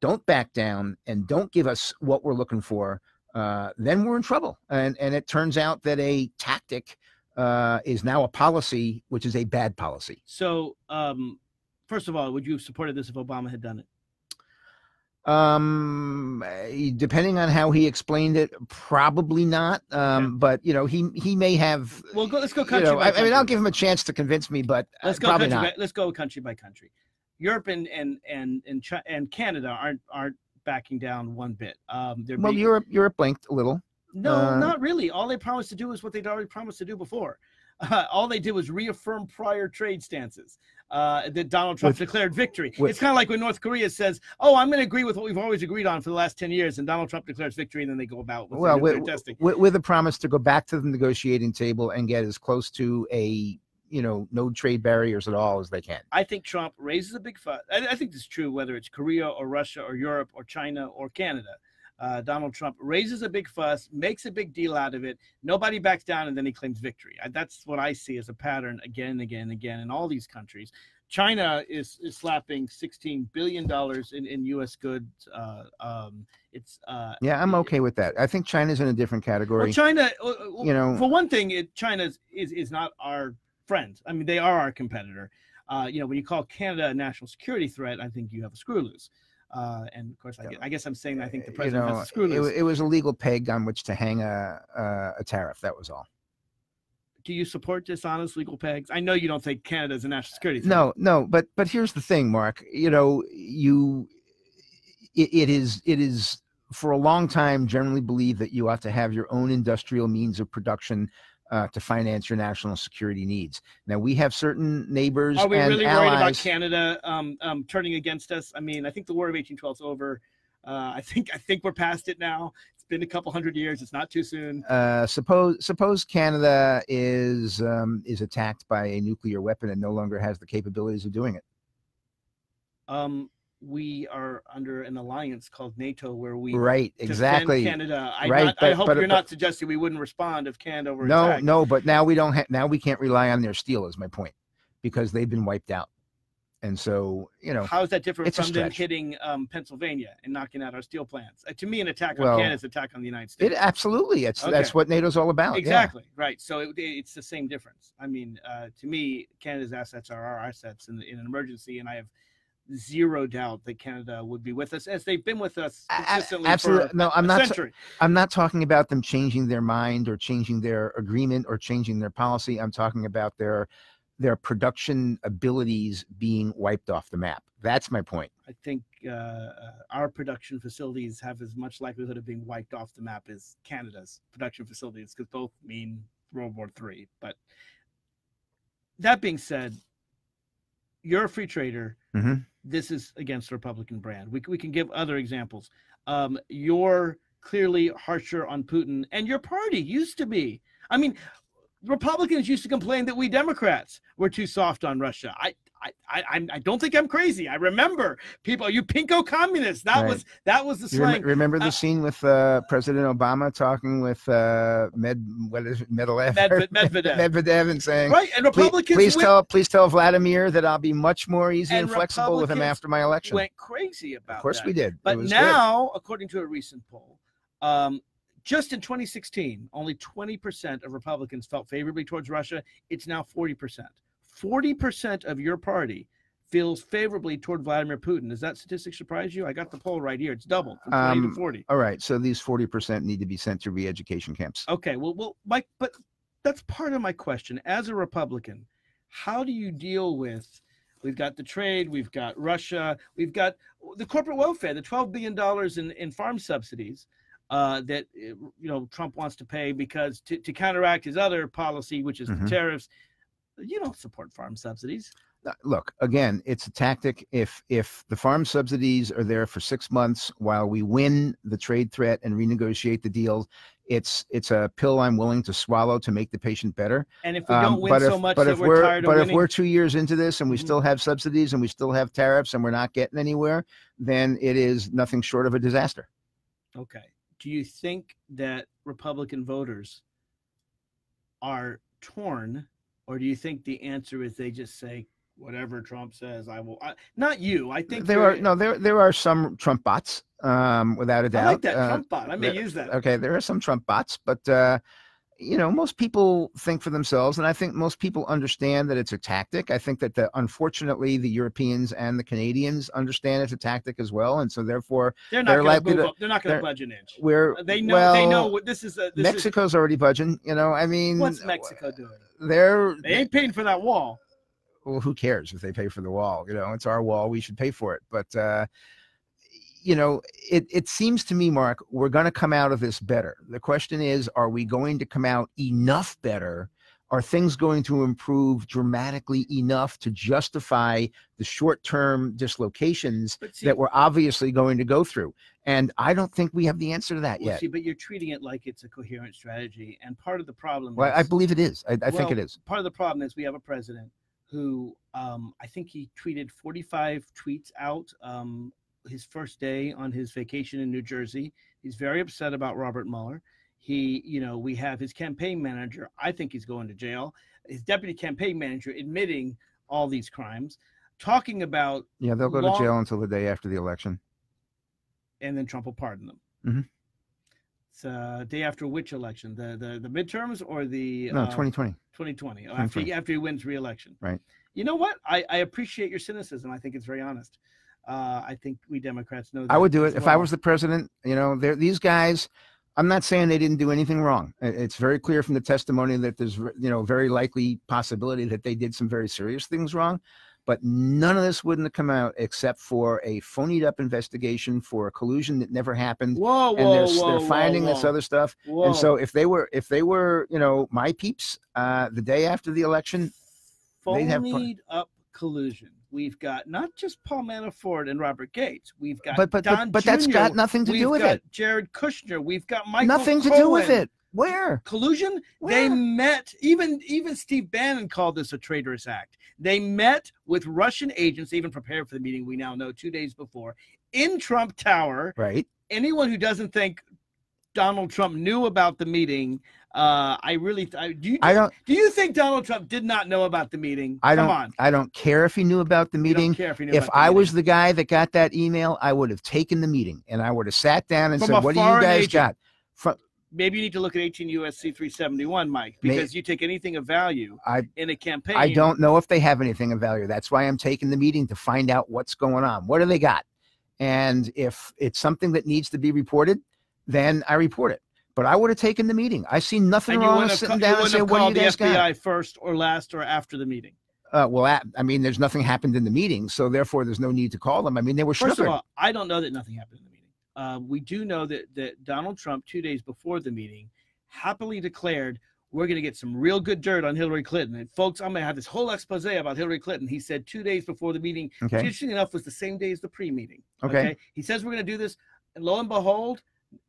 Speaker 4: don't back down and don't give us what we're looking for, uh, then we're in trouble. And and it turns out that a tactic uh, is now a policy, which is a bad policy.
Speaker 1: So, um, first of all, would you have supported this if Obama had done it?
Speaker 4: Um, eh, depending on how he explained it, probably not. Um, but you know, he he may have.
Speaker 1: Well, go, let's go
Speaker 4: You
Speaker 1: country.
Speaker 4: know,
Speaker 1: by
Speaker 4: I, I mean, I'll give him a chance to convince me, but uh,
Speaker 1: Let's go
Speaker 4: probably
Speaker 1: country.
Speaker 4: not.
Speaker 1: By, let's go country by country. Europe and and and and, Chi- and Canada aren't aren't backing down one bit. Um, they're
Speaker 4: Well,
Speaker 1: being-
Speaker 4: Europe Europe blinked a little.
Speaker 1: No,
Speaker 4: Uh,
Speaker 1: not really. All they promised to do is what they'd already promised to do before. Uh, all they did was reaffirm prior trade stances uh, that Donald Trump
Speaker 4: With-
Speaker 1: declared victory.
Speaker 4: with-
Speaker 1: it's kind of like when North Korea says, "Oh, I'm going to agree with what we've always agreed on for the last ten years," and Donald Trump declares victory, and then they go about with
Speaker 4: well, with,
Speaker 1: testing.
Speaker 4: with, with a promise to go back to the negotiating table and get as close to a you know no trade barriers at all as they can.
Speaker 1: I think Trump raises a big fuss. I, I think this is true whether it's Korea or Russia or Europe or China or Canada. Uh, Donald Trump raises a big fuss, makes a big deal out of it. Nobody backs down, and then he claims victory. I, that's what I see as a pattern again and again and again in all these countries. China is, is slapping 16 billion dollars in, in U.S. goods. Uh, um, it's uh,
Speaker 4: Yeah, I'm okay with that. I think China's in a different category.
Speaker 1: well, China. uh,
Speaker 4: you know,
Speaker 1: for one thing, it, China is is not our friend. I mean, they are our competitor. Uh, you know, when you call Canada a national security threat, I think you have a screw loose. Uh, and of course, I, I guess I'm saying I think the president you
Speaker 4: know,
Speaker 1: has a screw
Speaker 4: it, it was a legal peg on which to hang a, a a tariff. That was all.
Speaker 1: Do you support dishonest legal pegs? I know you don't think Canada is a national security threat.
Speaker 4: No, no, but but here's the thing, Mark. You know, you it, it is it is for a long time generally believed that you ought to have your own industrial means of production uh, to finance your national security needs. Now we have certain neighbors
Speaker 1: Are we really worried about. Canada um, um, turning against us? I mean, I think the War of 1812 is over. Uh, I think I think we're past it now. It's been a couple hundred years. It's not too soon.
Speaker 4: uh, suppose suppose Canada is um, is attacked by a nuclear weapon and no longer has the capabilities of doing it.
Speaker 1: Um, we are under an alliance called NATO, where we
Speaker 4: Right, exactly.
Speaker 1: Canada. I,
Speaker 4: Right,
Speaker 1: not, I hope
Speaker 4: but-
Speaker 1: you're
Speaker 4: but-
Speaker 1: not suggesting we wouldn't respond if Canada were
Speaker 4: No,
Speaker 1: attacked.
Speaker 4: no, but now we don't have now we can't rely on their steel is my point because they've been wiped out. And so, you know,
Speaker 1: How is that different from them hitting um, Pennsylvania and knocking out our steel plants? Uh, to me, an attack
Speaker 4: Well,
Speaker 1: on Canada is an attack on the United States.
Speaker 4: it absolutely it's that's
Speaker 1: Okay.
Speaker 4: what NATO's all about. yeah.
Speaker 1: exactly right. So it, it's the same difference. I mean, uh, to me, Canada's assets are our assets in, in an emergency, and I have zero doubt that Canada would be with us as they've been with us consistently
Speaker 4: Absolutely. No, I'm not
Speaker 1: century.
Speaker 4: I'm not talking about them changing their mind or changing their agreement or changing their policy. I'm talking about their their production abilities being wiped off the map. That's my point.
Speaker 1: I think uh, uh, our production facilities have as much likelihood of being wiped off the map as Canada's production facilities, because both mean World War Three. But that being said, you're a free trader.
Speaker 4: Mhm.
Speaker 1: This is against the Republican brand. We, we can give other examples. Um, you're clearly harsher on Putin, and your party used to be. I mean, Republicans used to complain that we Democrats were too soft on Russia. I, I, I, I'm- don't think I'm crazy. I remember people, you pinko communists. That
Speaker 4: Right.
Speaker 1: was that was the
Speaker 4: You rem-
Speaker 1: slang.
Speaker 4: remember the
Speaker 1: Uh,
Speaker 4: scene with uh, President Obama talking with uh, Med what is it, Medvedev,
Speaker 1: Medvedev.
Speaker 4: Medvedev and saying,
Speaker 1: right, and Republicans
Speaker 4: please
Speaker 1: went,
Speaker 4: tell please tell Vladimir that I'll be much more easy and,
Speaker 1: And
Speaker 4: flexible with him after my election.
Speaker 1: went crazy about.
Speaker 4: of course
Speaker 1: that.
Speaker 4: we did.
Speaker 1: But
Speaker 4: was good.
Speaker 1: now, according to a recent poll, um, just in 2016, only 20% of Republicans felt favorably towards Russia. It's now 40%. 40% of your party feels favorably toward Vladimir Putin. Does that statistic surprise you? I got the poll right here. It's doubled from 20 to
Speaker 4: Um,
Speaker 1: 40.
Speaker 4: All right, so these forty percent need to be sent to re-education camps.
Speaker 1: Okay, well, well, Mike, but that's part of my question. As a Republican, how do you deal with? We've got the trade, we've got Russia, we've got the corporate welfare, the twelve billion dollars in in farm subsidies uh, that you know Trump wants to pay because to, to counteract his other policy, which is
Speaker 4: Mhm.
Speaker 1: the tariffs. You don't support farm subsidies.
Speaker 4: Look, again, it's a tactic. If if the farm subsidies are there for six months while we win the trade threat and renegotiate the deal, it's it's a pill I'm willing to swallow to make the patient better.
Speaker 1: And if we
Speaker 4: Um,
Speaker 1: don't win
Speaker 4: but
Speaker 1: so much
Speaker 4: but
Speaker 1: that
Speaker 4: if
Speaker 1: we're,
Speaker 4: we're
Speaker 1: tired
Speaker 4: but
Speaker 1: of
Speaker 4: if
Speaker 1: winning,
Speaker 4: we're two years into this and we
Speaker 1: Mhm.
Speaker 4: still have subsidies and we still have tariffs and we're not getting anywhere, then it is nothing short of a disaster.
Speaker 1: okay. Do you think that Republican voters are torn, or do you think the answer is they just say whatever Trump says, I will? I, not you. I think
Speaker 4: there
Speaker 1: you're-
Speaker 4: no there there are some Trump bots, um, without a doubt.
Speaker 1: I like that
Speaker 4: Uh,
Speaker 1: Trump bot. I may
Speaker 4: there-
Speaker 1: use that.
Speaker 4: okay there are some trump bots but uh you know most people think for themselves and i think most people understand that it's a tactic i think that the unfortunately the europeans and the canadians understand it's a tactic as well and so therefore
Speaker 1: They're not
Speaker 4: they're
Speaker 1: going to
Speaker 4: likely
Speaker 1: move
Speaker 4: to-
Speaker 1: up. They're not going to budge an inch.
Speaker 4: we're
Speaker 1: They know. they know what this is. A, this
Speaker 4: mexico's already budging you know i mean
Speaker 1: what's Mexico doing?
Speaker 4: they're
Speaker 1: They ain't paying for that wall.
Speaker 4: well, who cares if they pay for the wall? You know, it's our wall. We should pay for it. But uh, you know, it it seems to me, Mark, we're going to come out of this better. The question is, are we going to come out enough better? Are things going to improve dramatically enough to justify the short-term dislocations
Speaker 1: see,
Speaker 4: that we're obviously going to go through? And I don't think we have the answer to that
Speaker 1: well,
Speaker 4: yet.
Speaker 1: see, but you're treating it like it's a coherent strategy, and part of the problem.
Speaker 4: Well, I believe it is. I, I think it is.
Speaker 1: Part of the problem is we have a president who um, I think he tweeted 45 tweets out um, his first day on his vacation in New Jersey. He's very upset about Robert Mueller. He, you know, we have his campaign manager. I think he's going to jail. His deputy campaign manager admitting all these crimes, talking about,
Speaker 4: Yeah, they'll go
Speaker 1: long-
Speaker 4: to jail until the day after the election.
Speaker 1: and then Trump will pardon them.
Speaker 4: Mm-hmm.
Speaker 1: It's uh, day after which election? The the the midterms or the
Speaker 4: No,
Speaker 1: uh,
Speaker 4: 2020.
Speaker 1: 2020 oh, after, he, after he wins re-election
Speaker 4: Right.
Speaker 1: you know what i, I appreciate your cynicism i think it's very honest uh, i think we democrats know that
Speaker 4: I would do it if I was the president. You know, these guys. I'm not saying they didn't do anything wrong. It's very clear from the testimony that there's, you know, very likely possibility that they did some very serious things wrong. But none of this wouldn't have come out except for a phonied up investigation for a collusion that never happened.
Speaker 1: whoa
Speaker 4: And
Speaker 1: whoa
Speaker 4: they're,
Speaker 1: whoa
Speaker 4: they're finding
Speaker 1: whoa,
Speaker 4: this other stuff.
Speaker 1: whoa.
Speaker 4: And so if they were, if they were, you know, my peeps, uh, the day after the election, they'd have
Speaker 1: phonied up collusion we've got not just paul manafort and robert gates we've got
Speaker 4: but but
Speaker 1: Don
Speaker 4: but, but that's
Speaker 1: Jr.,
Speaker 4: got nothing to
Speaker 1: we've
Speaker 4: do with
Speaker 1: got
Speaker 4: it.
Speaker 1: jared kushner we've got michael
Speaker 4: Nothing to do with it. Where?
Speaker 1: collusion they met even even steve bannon called this a traitorous act they met with russian agents even prepared for the meeting we now know two days before in trump tower
Speaker 4: Right.
Speaker 1: anyone who doesn't think donald trump knew about the meeting uh i really I, do you
Speaker 4: I don't.
Speaker 1: do you think donald trump did not know about the meeting
Speaker 4: I
Speaker 1: come
Speaker 4: don't.
Speaker 1: on
Speaker 4: I don't care if he knew about the meeting.
Speaker 1: care if, you knew
Speaker 4: if I
Speaker 1: meeting.
Speaker 4: was the guy that got that email, I would have taken the meeting and I would have sat down and
Speaker 1: From
Speaker 4: said, "What do you guys
Speaker 1: agent.
Speaker 4: got?" From
Speaker 1: maybe you need to look at 18 usc 371 mike
Speaker 4: May-
Speaker 1: because you take anything of value
Speaker 4: I
Speaker 1: in a campaign
Speaker 4: I don't know if they have anything of value. That's why I'm taking the meeting to find out what's going on. What do they got? And if it's something that needs to be reported, then I report it. But I would have taken the meeting. I see nothing
Speaker 1: and
Speaker 4: wrong with sitting down and
Speaker 1: wouldn't
Speaker 4: say, "What do you
Speaker 1: called the
Speaker 4: guys got?"
Speaker 1: First or last or after the meeting.
Speaker 4: Uh, well, at, I mean, there's nothing happened in the meeting, so therefore there's no need to call them. I mean, they were
Speaker 1: First of all, I don't know that nothing happened in the meeting. Uh, we do know that that Donald Trump, two days before the meeting, happily declared we're going to get some real good dirt on Hillary Clinton. And folks, I'm going to have this whole expose about Hillary Clinton. He said two days before the meeting.
Speaker 4: okay.
Speaker 1: Interesting enough, was the same day as the pre-meeting.
Speaker 4: Okay.
Speaker 1: He says we're going to do this, and lo and behold,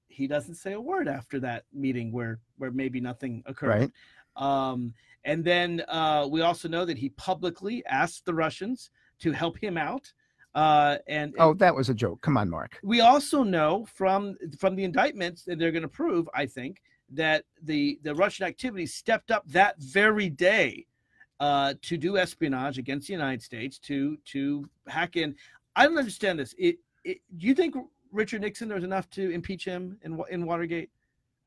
Speaker 1: he doesn't say a word after that meeting where where maybe nothing occurred.
Speaker 4: Right.
Speaker 1: Um, and then uh, we also know that he publicly asked the Russians to help him out. Uh, and
Speaker 4: Oh, that was a joke. Come on, Mark.
Speaker 1: we also know from from the indictments that they're going to prove, I think, that the the Russian activities stepped up that very day uh, to do espionage against the United States to to hack in. I don't understand this. It, it, do you think Richard Nixon there was enough to impeach him in in Watergate?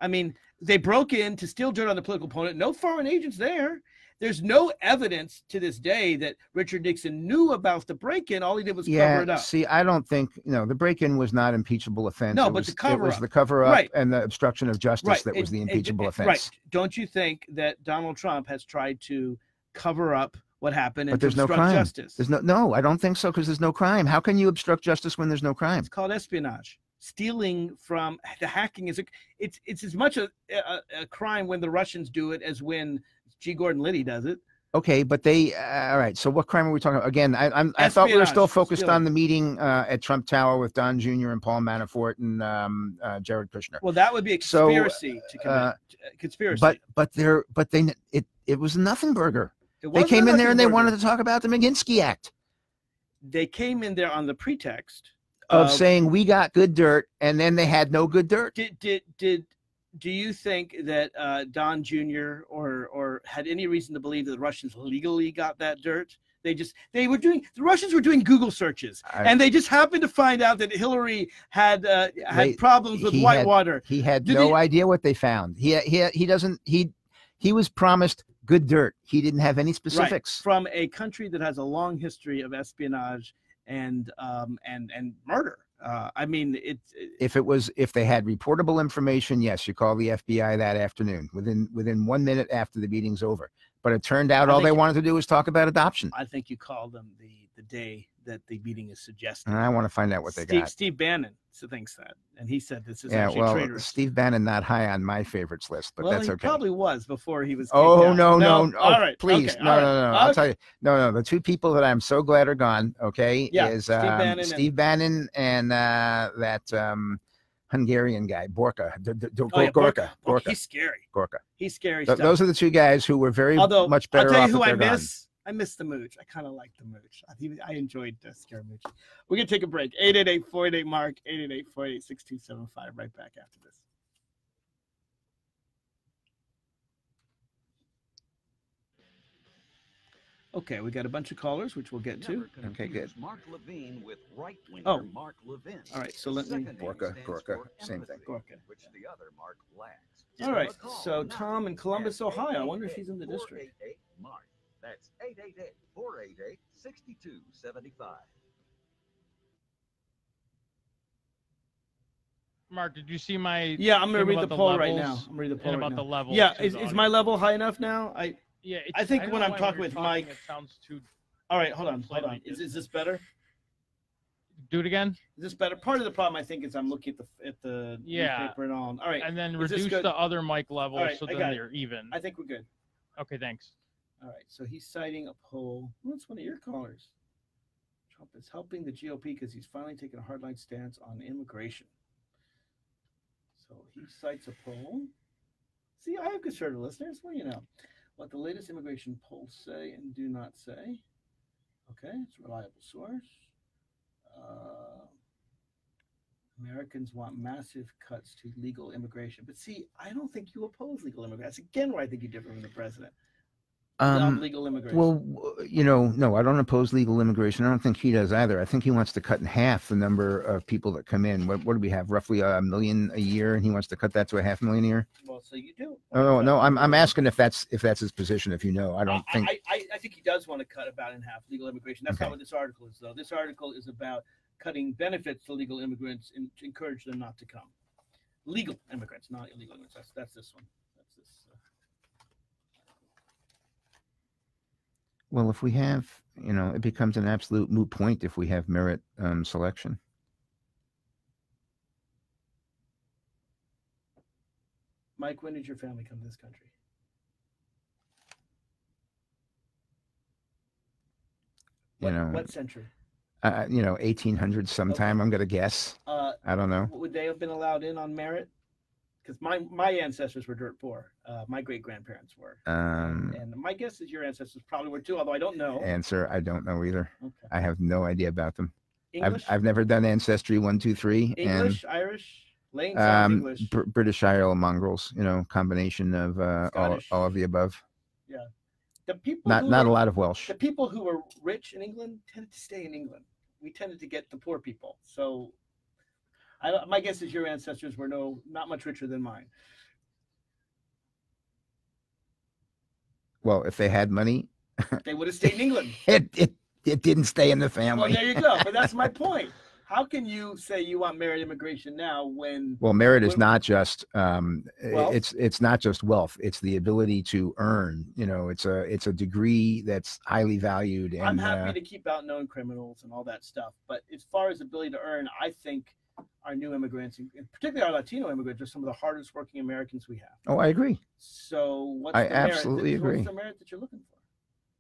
Speaker 1: I mean, they broke in to steal dirt on the political opponent. No foreign agents there. There's no evidence to this day that Richard Nixon knew about the break-in. All he did was cover it
Speaker 4: Yeah.
Speaker 1: up.
Speaker 4: See, I don't think you know the break-in was not impeachable offense.
Speaker 1: No,
Speaker 4: it
Speaker 1: but
Speaker 4: was,
Speaker 1: the
Speaker 4: it
Speaker 1: cover
Speaker 4: was the cover-up
Speaker 1: Right.
Speaker 4: and the obstruction of justice that was the impeachable
Speaker 1: and-
Speaker 4: offense.
Speaker 1: Right. Don't you think that Donald Trump has tried to cover up what happened and
Speaker 4: But there's no crime.
Speaker 1: justice?
Speaker 4: There's no no, I don't think so because there's no crime. How can you obstruct justice when there's no crime?
Speaker 1: It's called espionage. Stealing from the hacking is a, it's it's as much a, a, a crime when the Russians do it as when G. Gordon Liddy does it.
Speaker 4: Okay, but they uh, all right. So what crime are we talking about? Again, I I'm, I thought we were still focused
Speaker 1: still.
Speaker 4: on the meeting uh, at Trump Tower with Don Jr. and Paul Manafort and um, uh, Jared Kushner.
Speaker 1: Well, that would be a
Speaker 4: So,
Speaker 1: conspiracy to commit
Speaker 4: uh,
Speaker 1: conspiracy.
Speaker 4: But but they're but they it it was a nothing burger. They came in there and they wanted to talk about the Magnitsky Act
Speaker 1: They came in there on the pretext
Speaker 4: of saying we got good dirt, and then they had no good dirt.
Speaker 1: did did did do you think that uh, Don Jr. or or had any reason to believe that the Russians legally got that dirt? They just they were doing the Russians were doing Google searches
Speaker 4: I-
Speaker 1: and they just happened to find out that Hillary had uh, had
Speaker 4: They-
Speaker 1: problems with Whitewater.
Speaker 4: He had
Speaker 1: Did
Speaker 4: no idea what they found. He he he doesn't he he was promised good dirt. He didn't have any specifics.
Speaker 1: from a country that has a long history of espionage and um, and and murder. Uh, I mean, it.
Speaker 4: if it was if they had reportable information yes you call the fbi that afternoon within within one minute after the meeting's over but it turned out
Speaker 1: I
Speaker 4: all they
Speaker 1: you-
Speaker 4: wanted to do was talk about adoption
Speaker 1: I think you call them the the day that the meeting is suggesting.
Speaker 4: and i want to find out what they
Speaker 1: Steve,
Speaker 4: got
Speaker 1: Steve Bannon thinks that, and he said this is
Speaker 4: yeah
Speaker 1: actually
Speaker 4: well
Speaker 1: traitorous.
Speaker 4: steve bannon not high on my favorites list but
Speaker 1: well,
Speaker 4: that's
Speaker 1: he
Speaker 4: okay
Speaker 1: probably was before he was.
Speaker 4: Oh no, no, no!
Speaker 1: All right,
Speaker 4: please,
Speaker 1: okay,
Speaker 4: no, no, no, no! I'll
Speaker 1: Okay.
Speaker 4: tell you, no, no. The two people that I'm so glad are gone. Okay,
Speaker 1: Yeah,
Speaker 4: is
Speaker 1: Steve
Speaker 4: um,
Speaker 1: Bannon and-
Speaker 4: Bannon and uh, that um, Hungarian guy, Borka, D- D- D-
Speaker 1: Oh, yeah,
Speaker 4: Gorka,
Speaker 1: Oh,
Speaker 4: Gorka,
Speaker 1: he's scary.
Speaker 4: Gorka.
Speaker 1: He's scary
Speaker 4: Th-
Speaker 1: stuff.
Speaker 4: those are the two guys who were very
Speaker 1: Although
Speaker 4: much
Speaker 1: I'll
Speaker 4: better
Speaker 1: tell
Speaker 4: off
Speaker 1: you who I
Speaker 4: they're gone.
Speaker 1: Miss. I miss the mooch. I kind of like the mooch. I, think- I enjoyed the scare mooch. We're gonna take a break. 888 Mark 888 488 6275. Right back after this. Okay, we got a bunch of callers, which we'll get to.
Speaker 4: Okay, good.
Speaker 2: Mark Levine with right-winger
Speaker 1: Oh.
Speaker 2: Mark Levin.
Speaker 1: All right, so let me-
Speaker 2: Second name
Speaker 4: Gorka, Gorka, same thing.
Speaker 1: Gorka.
Speaker 2: Which the other Mark lacks.
Speaker 1: All
Speaker 2: Give
Speaker 1: right,
Speaker 2: him a call
Speaker 1: so Tom in Columbus,
Speaker 2: at
Speaker 1: Ohio. I wonder if he's in the district.
Speaker 2: Mark. That's 888-488-6275.
Speaker 5: Mark, did you see my?
Speaker 1: Yeah, I'm gonna read
Speaker 5: about
Speaker 1: the poll right now. I'm gonna read the
Speaker 5: and
Speaker 1: poll right
Speaker 5: about
Speaker 1: now.
Speaker 5: the levels.
Speaker 1: Yeah, is,
Speaker 5: the
Speaker 1: is my level high enough now? I
Speaker 5: Yeah, it's,
Speaker 1: I think
Speaker 5: don't
Speaker 1: when I'm talking
Speaker 5: you're
Speaker 1: with Mike-
Speaker 5: it sounds too.
Speaker 1: all right. Hold on, hold on. Is, is this better?
Speaker 5: Do it again,
Speaker 1: Is this better? Part of the problem I think is I'm looking at the at the
Speaker 5: Yeah.
Speaker 1: newspaper and all. All right,
Speaker 5: and then
Speaker 1: Is
Speaker 5: reduce the other mic levels
Speaker 1: All right,
Speaker 5: so
Speaker 1: I
Speaker 5: then they're even.
Speaker 1: I think we're good.
Speaker 5: Okay, thanks.
Speaker 1: All right, so he's citing a poll. Well, that's one of your callers. Trump is helping the GOP because he's finally taken a hardline stance on immigration. So he cites a poll. See, I have conservative listeners. Well, you know? What the latest immigration polls say and do not say. Okay, it's a reliable source. Uh, Americans want massive cuts to legal immigration. But see, I don't think you oppose legal immigration. That's again where I think you differ from the president
Speaker 4: Um,
Speaker 1: legal immigration.
Speaker 4: well, you know, no, I don't oppose legal immigration. I don't think he does either. I think he wants to cut in half the number of people that come in. What, what do we have? Roughly a million a year, and he wants to cut that to a half million a year.
Speaker 1: Well, so you do.
Speaker 4: No, no, no. I'm, I'm asking if that's if that's his position. If you know, I don't
Speaker 1: I,
Speaker 4: think.
Speaker 1: I, I, I think he does want to cut about in half legal immigration. That's
Speaker 4: Okay.
Speaker 1: not what this article is, though. This article is about cutting benefits to legal immigrants and to encourage them not to come. Legal immigrants, not illegal immigrants. That's, that's this one. That's this. Uh,
Speaker 4: Well, if we have, you know, it becomes an absolute moot point if we have merit um, selection.
Speaker 1: Mike, when did your family come to this country?
Speaker 4: You
Speaker 1: What,
Speaker 4: know,
Speaker 1: what century?
Speaker 4: uh, you know, 1800 sometime. I'm gonna guess.
Speaker 1: Uh,
Speaker 4: I don't know.
Speaker 1: would they have been allowed in on merit? Because my my ancestors were dirt poor. Uh, my great grandparents were,
Speaker 4: Um,
Speaker 1: and my guess is your ancestors probably were too. Although I don't know.
Speaker 4: answer: I don't know either.
Speaker 1: Okay.
Speaker 4: I have no idea about them.
Speaker 1: English,
Speaker 4: I've I've never done ancestry one two three
Speaker 1: English, Irish. Lane
Speaker 4: um,
Speaker 1: English.
Speaker 4: Br- British Isle mongrels. You know, combination of uh, all, all of the above.
Speaker 1: Yeah, the people
Speaker 4: Not not a lot of Welsh.
Speaker 1: the people who were rich in England tended to stay in England. We tended to get the poor people. So, I, my guess is your ancestors were no not much richer than mine.
Speaker 4: Well, if they had money,
Speaker 1: They would have stayed in England.
Speaker 4: it it, it didn't stay in the family.
Speaker 1: well, there you go. But that's my point. How can you say you want merit immigration now when
Speaker 4: Well, merit is not just um, it's it's not just wealth. It's the ability to earn. You know, it's a it's a degree that's highly valued. And
Speaker 1: I'm happy
Speaker 4: uh,
Speaker 1: to keep out known criminals and all that stuff. But as far as ability to earn, I think our new immigrants, and particularly our Latino immigrants, are some of the hardest working Americans we have.
Speaker 4: oh, I agree.
Speaker 1: So what's
Speaker 4: I
Speaker 1: the merit that-
Speaker 4: absolutely agree.
Speaker 1: What's the merit that you're looking for?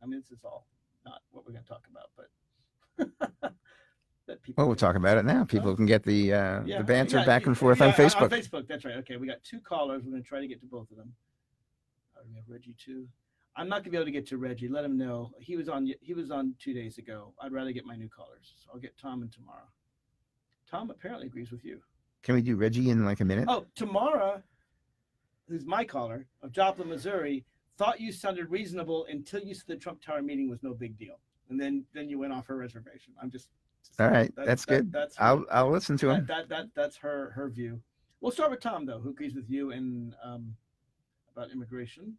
Speaker 1: I mean, this is all not what we're going to talk about, but that people
Speaker 4: Well, we'll talk about it now. People can get the uh,
Speaker 1: Yeah,
Speaker 4: the banter
Speaker 1: yeah,
Speaker 4: back and forth
Speaker 1: yeah,
Speaker 4: on Facebook.
Speaker 1: Facebook, that's right. Okay, we got two callers. We're going to try to get to both of them. Uh, we have Reggie too. I'm not going to be able to get to Reggie. Let him know he was on. He was on two days ago. I'd rather get my new callers. So I'll get Tom in tomorrow. Tom apparently agrees with you.
Speaker 4: Can we do Reggie in like a minute?
Speaker 1: Oh, Tamara, who's my caller of Joplin, Missouri, thought you sounded reasonable until you said the Trump Tower meeting was no big deal, and then then you went off her reservation. I'm just.
Speaker 4: All right,
Speaker 1: that-
Speaker 4: that's
Speaker 1: that-
Speaker 4: good.
Speaker 1: That's her-
Speaker 4: I'll I'll listen to him.
Speaker 1: that that that's her her view. We'll start with Tom though, who agrees with you and um, about immigration.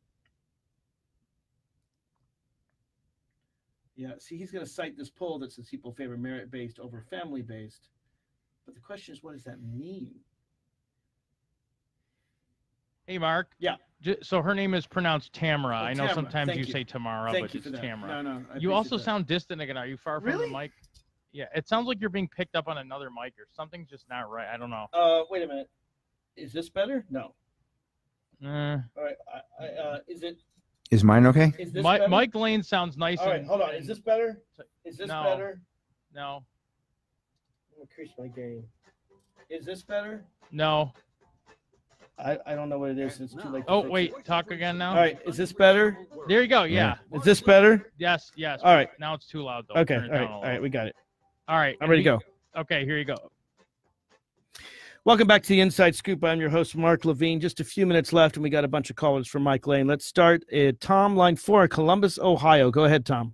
Speaker 1: Yeah, see, he's going to cite this poll that says people favor merit based over family based, but the question is, what does that mean?
Speaker 5: Hey, Mark.
Speaker 1: Yeah.
Speaker 5: So her name is pronounced Tamara.
Speaker 1: Oh,
Speaker 5: I know
Speaker 1: Tamara.
Speaker 5: sometimes
Speaker 1: Thank
Speaker 5: you,
Speaker 1: you.
Speaker 5: say Tamara,
Speaker 1: Thank
Speaker 5: but it's. Tamara.
Speaker 1: No, no,
Speaker 5: You also
Speaker 1: that.
Speaker 5: sound distant again. Are you far from
Speaker 1: Really?
Speaker 5: the mic? Yeah, it sounds like you're being picked up on another mic or something's just not right. I don't know.
Speaker 1: Uh, wait a minute. Is this better? No.
Speaker 5: Eh.
Speaker 1: All right. I, I, uh, is it?
Speaker 4: Is mine okay?
Speaker 1: Is this
Speaker 5: Mike,
Speaker 1: better?
Speaker 5: Mike Lane sounds nice.
Speaker 1: All right.
Speaker 5: and-
Speaker 1: Hold on. Is this better? Is this
Speaker 5: No.
Speaker 1: better?
Speaker 5: No,
Speaker 1: I'm gonna increase my gain. Is this better?
Speaker 5: no.
Speaker 1: I, I don't know what it is. It's too late. to
Speaker 5: Oh,
Speaker 1: fix
Speaker 5: wait.
Speaker 1: it.
Speaker 5: Talk again now.
Speaker 1: All right. Is this better?
Speaker 5: There you go. Yeah.
Speaker 1: Is this better?
Speaker 5: Yes. Yes.
Speaker 1: All right.
Speaker 5: Now it's too loud though.
Speaker 1: Okay.
Speaker 5: Turn
Speaker 1: All
Speaker 5: it
Speaker 1: right.
Speaker 5: a
Speaker 1: All
Speaker 5: little.
Speaker 1: right. We got it.
Speaker 5: All right.
Speaker 1: I'm ready to go.
Speaker 5: Okay. Here you go.
Speaker 1: Welcome back to the Inside Scoop. I'm your host, Mark Levine. Just a few minutes left, and we got a bunch of callers from Mike Lane. Let's start at Tom, line four, Columbus, Ohio. Go ahead, Tom.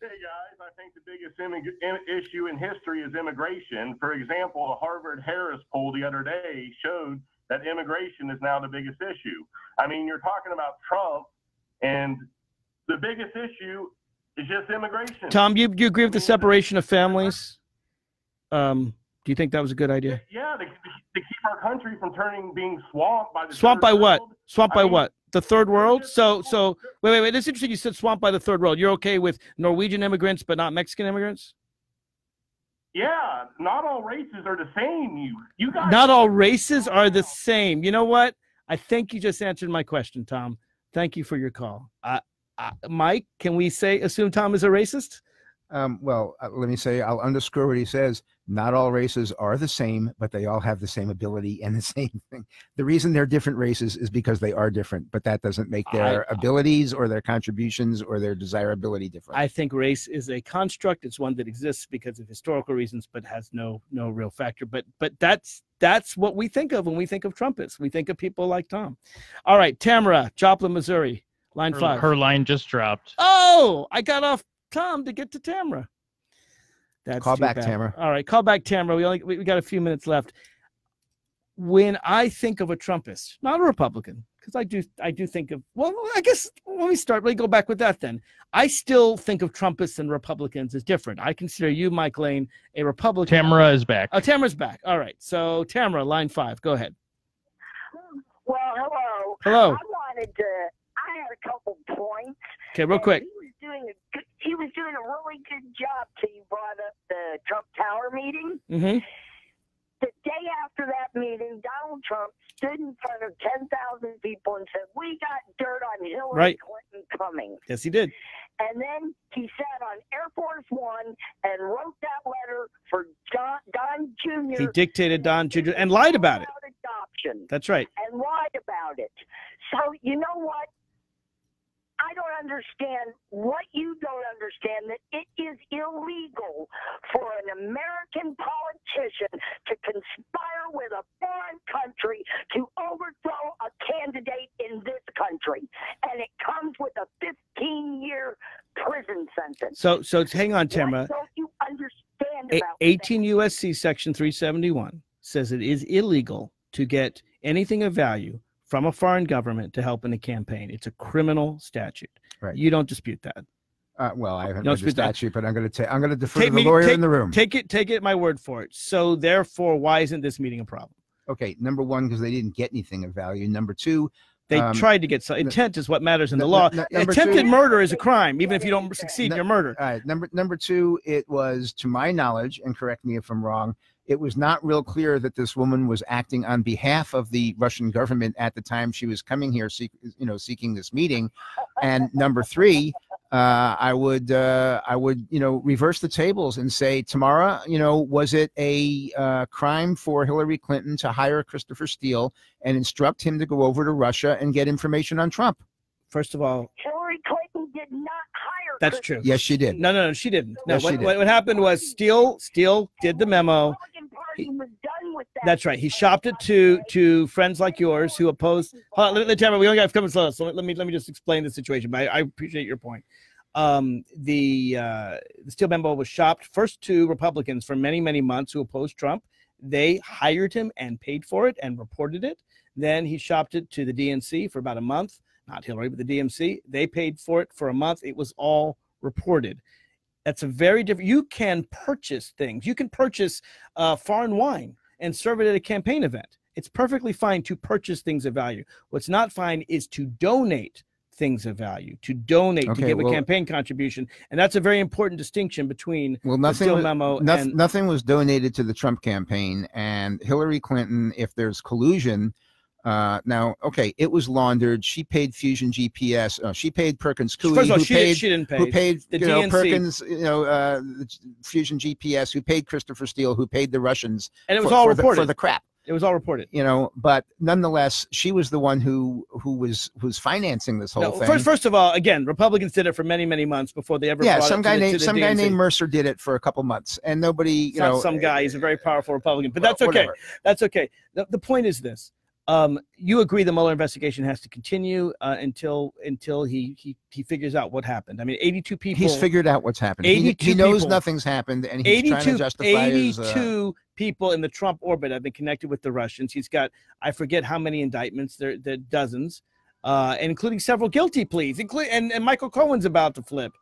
Speaker 6: Hey guys, I think the biggest issue in history is immigration. For example, a Harvard Harris poll the other day showed that immigration is now the biggest issue. I mean, you're talking about Trump, and the biggest issue is just immigration.
Speaker 1: Tom, you, you agree with the separation of families? Um, do you think that was a good idea?
Speaker 6: Yeah, to, to keep our country from turning being swamped by the
Speaker 1: Swamped by what? Swamped
Speaker 6: I
Speaker 1: by
Speaker 6: mean-
Speaker 1: what? The third world? So, so wait, wait, wait. It's interesting. You said swamped by the third world. You're okay with Norwegian immigrants, but not Mexican immigrants?
Speaker 6: Yeah, not all races are the same. You, you guys.
Speaker 1: Not all races are the same. You know what? I think you just answered my question, Tom. Thank you for your call. Uh, uh, Mike, can we say assume Tom is a racist?
Speaker 4: Um, well, uh, let me say, I'll underscore what he says. Not all races are the same, but they all have the same ability and the same thing. The reason they're different races is because they are different, but that doesn't make their abilities or their contributions or their desirability different.
Speaker 1: I think race is a construct. It's one that exists because of historical reasons, but has no no real factor. But but that's that's what we think of when we think of trumpets. We think of people like Tom. All right, Tamara, Joplin, Missouri, line
Speaker 5: Her,
Speaker 1: five.
Speaker 5: her line just dropped.
Speaker 1: Oh, I got off Tom to get to Tamara. That's
Speaker 4: Call back,
Speaker 1: bad.
Speaker 4: Tamara.
Speaker 1: All right, call back Tamara. We only we we got a few minutes left. When I think of a Trumpist, not a Republican, because I do I do think of well, I guess let me start. Let me go back with that then. I still think of Trumpists and Republicans as different. I consider you, Mike Lane, a Republican.
Speaker 5: Tamara is back.
Speaker 1: Oh, Tamara's back. All right. So Tamara, line five. Go ahead.
Speaker 7: Well, hello.
Speaker 1: Hello.
Speaker 7: I wanted to. I had a couple points.
Speaker 1: Okay, real
Speaker 7: and
Speaker 1: quick.
Speaker 7: He was doing a good. He was doing a really good job till you brought up the Trump Tower meeting.
Speaker 1: hmm
Speaker 7: The day after that meeting, Donald Trump stood in front of 10,000 people and said, "We got dirt on Hillary
Speaker 1: Right.
Speaker 7: Clinton coming."
Speaker 1: Yes, he did.
Speaker 7: And then he sat on Air Force One and wrote that letter for John, Don Jr.
Speaker 1: He dictated Don Jr. and lied about it.
Speaker 7: adoption
Speaker 1: That's right.
Speaker 7: and lied about it. So you know what? I don't understand what you don't understand that it is illegal for an American politician to conspire with a foreign country to overthrow a candidate in this country. And it comes with a 15 year prison sentence.
Speaker 1: So so hang on, Tamara.
Speaker 7: Don't you understand
Speaker 1: A-
Speaker 7: about
Speaker 1: 18 USC section 371 says it is illegal to get anything of value from a foreign government to help in a campaign. It's a criminal statute.
Speaker 4: Right.
Speaker 1: You don't dispute that.
Speaker 4: Uh, well, I haven't
Speaker 1: No,
Speaker 4: read the statute, but I'm going to take. I'm going to defer
Speaker 1: Take
Speaker 4: to the
Speaker 1: me-
Speaker 4: lawyer
Speaker 1: take-
Speaker 4: in the room.
Speaker 1: Take it take it my word for it. So therefore why isn't this meeting a problem?
Speaker 4: okay, number one, because they didn't get anything of value. Number two,
Speaker 1: They
Speaker 4: Um,
Speaker 1: tried to get some intent is what matters in the law. Attempted
Speaker 4: two-
Speaker 1: murder is a crime, even if you don't succeed in
Speaker 4: N-
Speaker 1: your murder.
Speaker 4: All right. Number number two, it was to my knowledge, and correct me if I'm wrong. It was not real clear that this woman was acting on behalf of the Russian government at the time she was coming here, seek, you know, seeking this meeting. And number three, uh, I would uh, I would you know reverse the tables and say, Tamara, you know, was it a uh, crime for Hillary Clinton to hire Christopher Steele and instruct him to go over to Russia and get information on Trump?
Speaker 1: First of all,
Speaker 7: Hillary Clinton did not hire.
Speaker 1: That's true.
Speaker 4: Yes, she did.
Speaker 1: no, no, no, she didn't. No,
Speaker 4: Yes, she
Speaker 1: what,
Speaker 4: did.
Speaker 1: what, what happened was Steele Steele did the memo.
Speaker 7: Republican Party was done with that.
Speaker 1: That's right. He shopped it to to friends like yours who oppose. Hold on, let, let, Tamara, we only got a couple slow, so let, let me let me just explain the situation. But I, I appreciate your point. Um, the uh, the Steele memo was shopped first to Republicans for many many months who opposed Trump. They hired him and paid for it and reported it. Then he shopped it to the DNC for about a month. Not Hillary, but the DNC. They paid for it for a month. It was all reported. That's a very different. You can purchase things. You can purchase uh, foreign wine and serve it at a campaign event. It's perfectly fine to purchase things of value. What's not fine is to donate things of value, to donate, to give
Speaker 4: well-
Speaker 1: a campaign contribution. And that's a very important distinction between
Speaker 4: Well, nothing was,
Speaker 1: memo and
Speaker 4: nothing was donated to the Trump campaign, and Hillary Clinton. If there's collusion, uh, now okay, it was laundered. She paid Fusion GPS. Uh, she paid Perkins Coie,
Speaker 1: first of all,
Speaker 4: who
Speaker 1: she,
Speaker 4: paid
Speaker 1: did, she didn't pay.
Speaker 4: who paid
Speaker 1: The
Speaker 4: you know
Speaker 1: DNC.
Speaker 4: Perkins, you know uh, Fusion GPS, who paid Christopher Steele, who paid the Russians,
Speaker 1: and it was
Speaker 4: for,
Speaker 1: all
Speaker 4: for the,
Speaker 1: reported.
Speaker 4: for the crap.
Speaker 1: it was all reported.
Speaker 4: You know, but nonetheless, she was the one who who was who's financing this whole
Speaker 1: No,
Speaker 4: thing.
Speaker 1: first, first of all, again, Republicans did it for many, many months before they ever.
Speaker 4: yeah, some guy
Speaker 1: the,
Speaker 4: named
Speaker 1: the
Speaker 4: some guy named Mercer did it for a couple months, and nobody, you
Speaker 1: It's
Speaker 4: know,
Speaker 1: some guy. He's a very powerful Republican, but
Speaker 4: well,
Speaker 1: that's okay.
Speaker 4: whatever.
Speaker 1: That's okay. The, the point is this: um, you agree the Mueller investigation has to continue uh, until until he he he figures out what happened. I mean, 82 people.
Speaker 4: He's figured out what's happened. He,
Speaker 1: 82
Speaker 4: he knows
Speaker 1: people.
Speaker 4: nothing's happened, and he's
Speaker 1: 82,
Speaker 4: trying to justify his. Uh,
Speaker 1: 82 people in the Trump orbit have been connected with the Russians. He's got I forget how many indictments. There, there are dozens, uh, including several guilty pleas. Include and, and Michael Cohen's about to flip.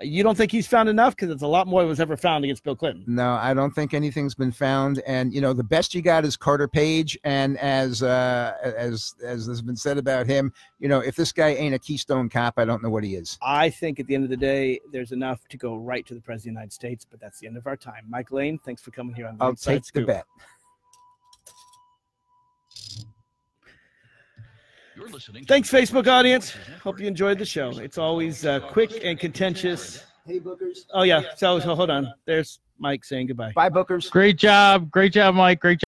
Speaker 1: You don't think he's found enough because it's a lot more than was ever found against Bill Clinton.
Speaker 4: no, I don't think anything's been found, and you know the best you got is Carter Page, and as uh, as as has been said about him, you know if this guy ain't a Keystone cop, I don't know what he is.
Speaker 1: I think at the end of the day, there's enough to go right to the president of the United States, but that's the end of our time. Mike Lane, thanks for coming here on the
Speaker 4: I'll
Speaker 1: Inside
Speaker 4: take the bet.
Speaker 1: Thanks, Facebook audience. Hope you enjoyed the show. It's always uh, quick and contentious.
Speaker 4: Hey, Bookers.
Speaker 1: Oh yeah. So, so hold on. There's Mike saying goodbye.
Speaker 4: Bye, Bookers.
Speaker 5: Great job. Great job, Mike. Great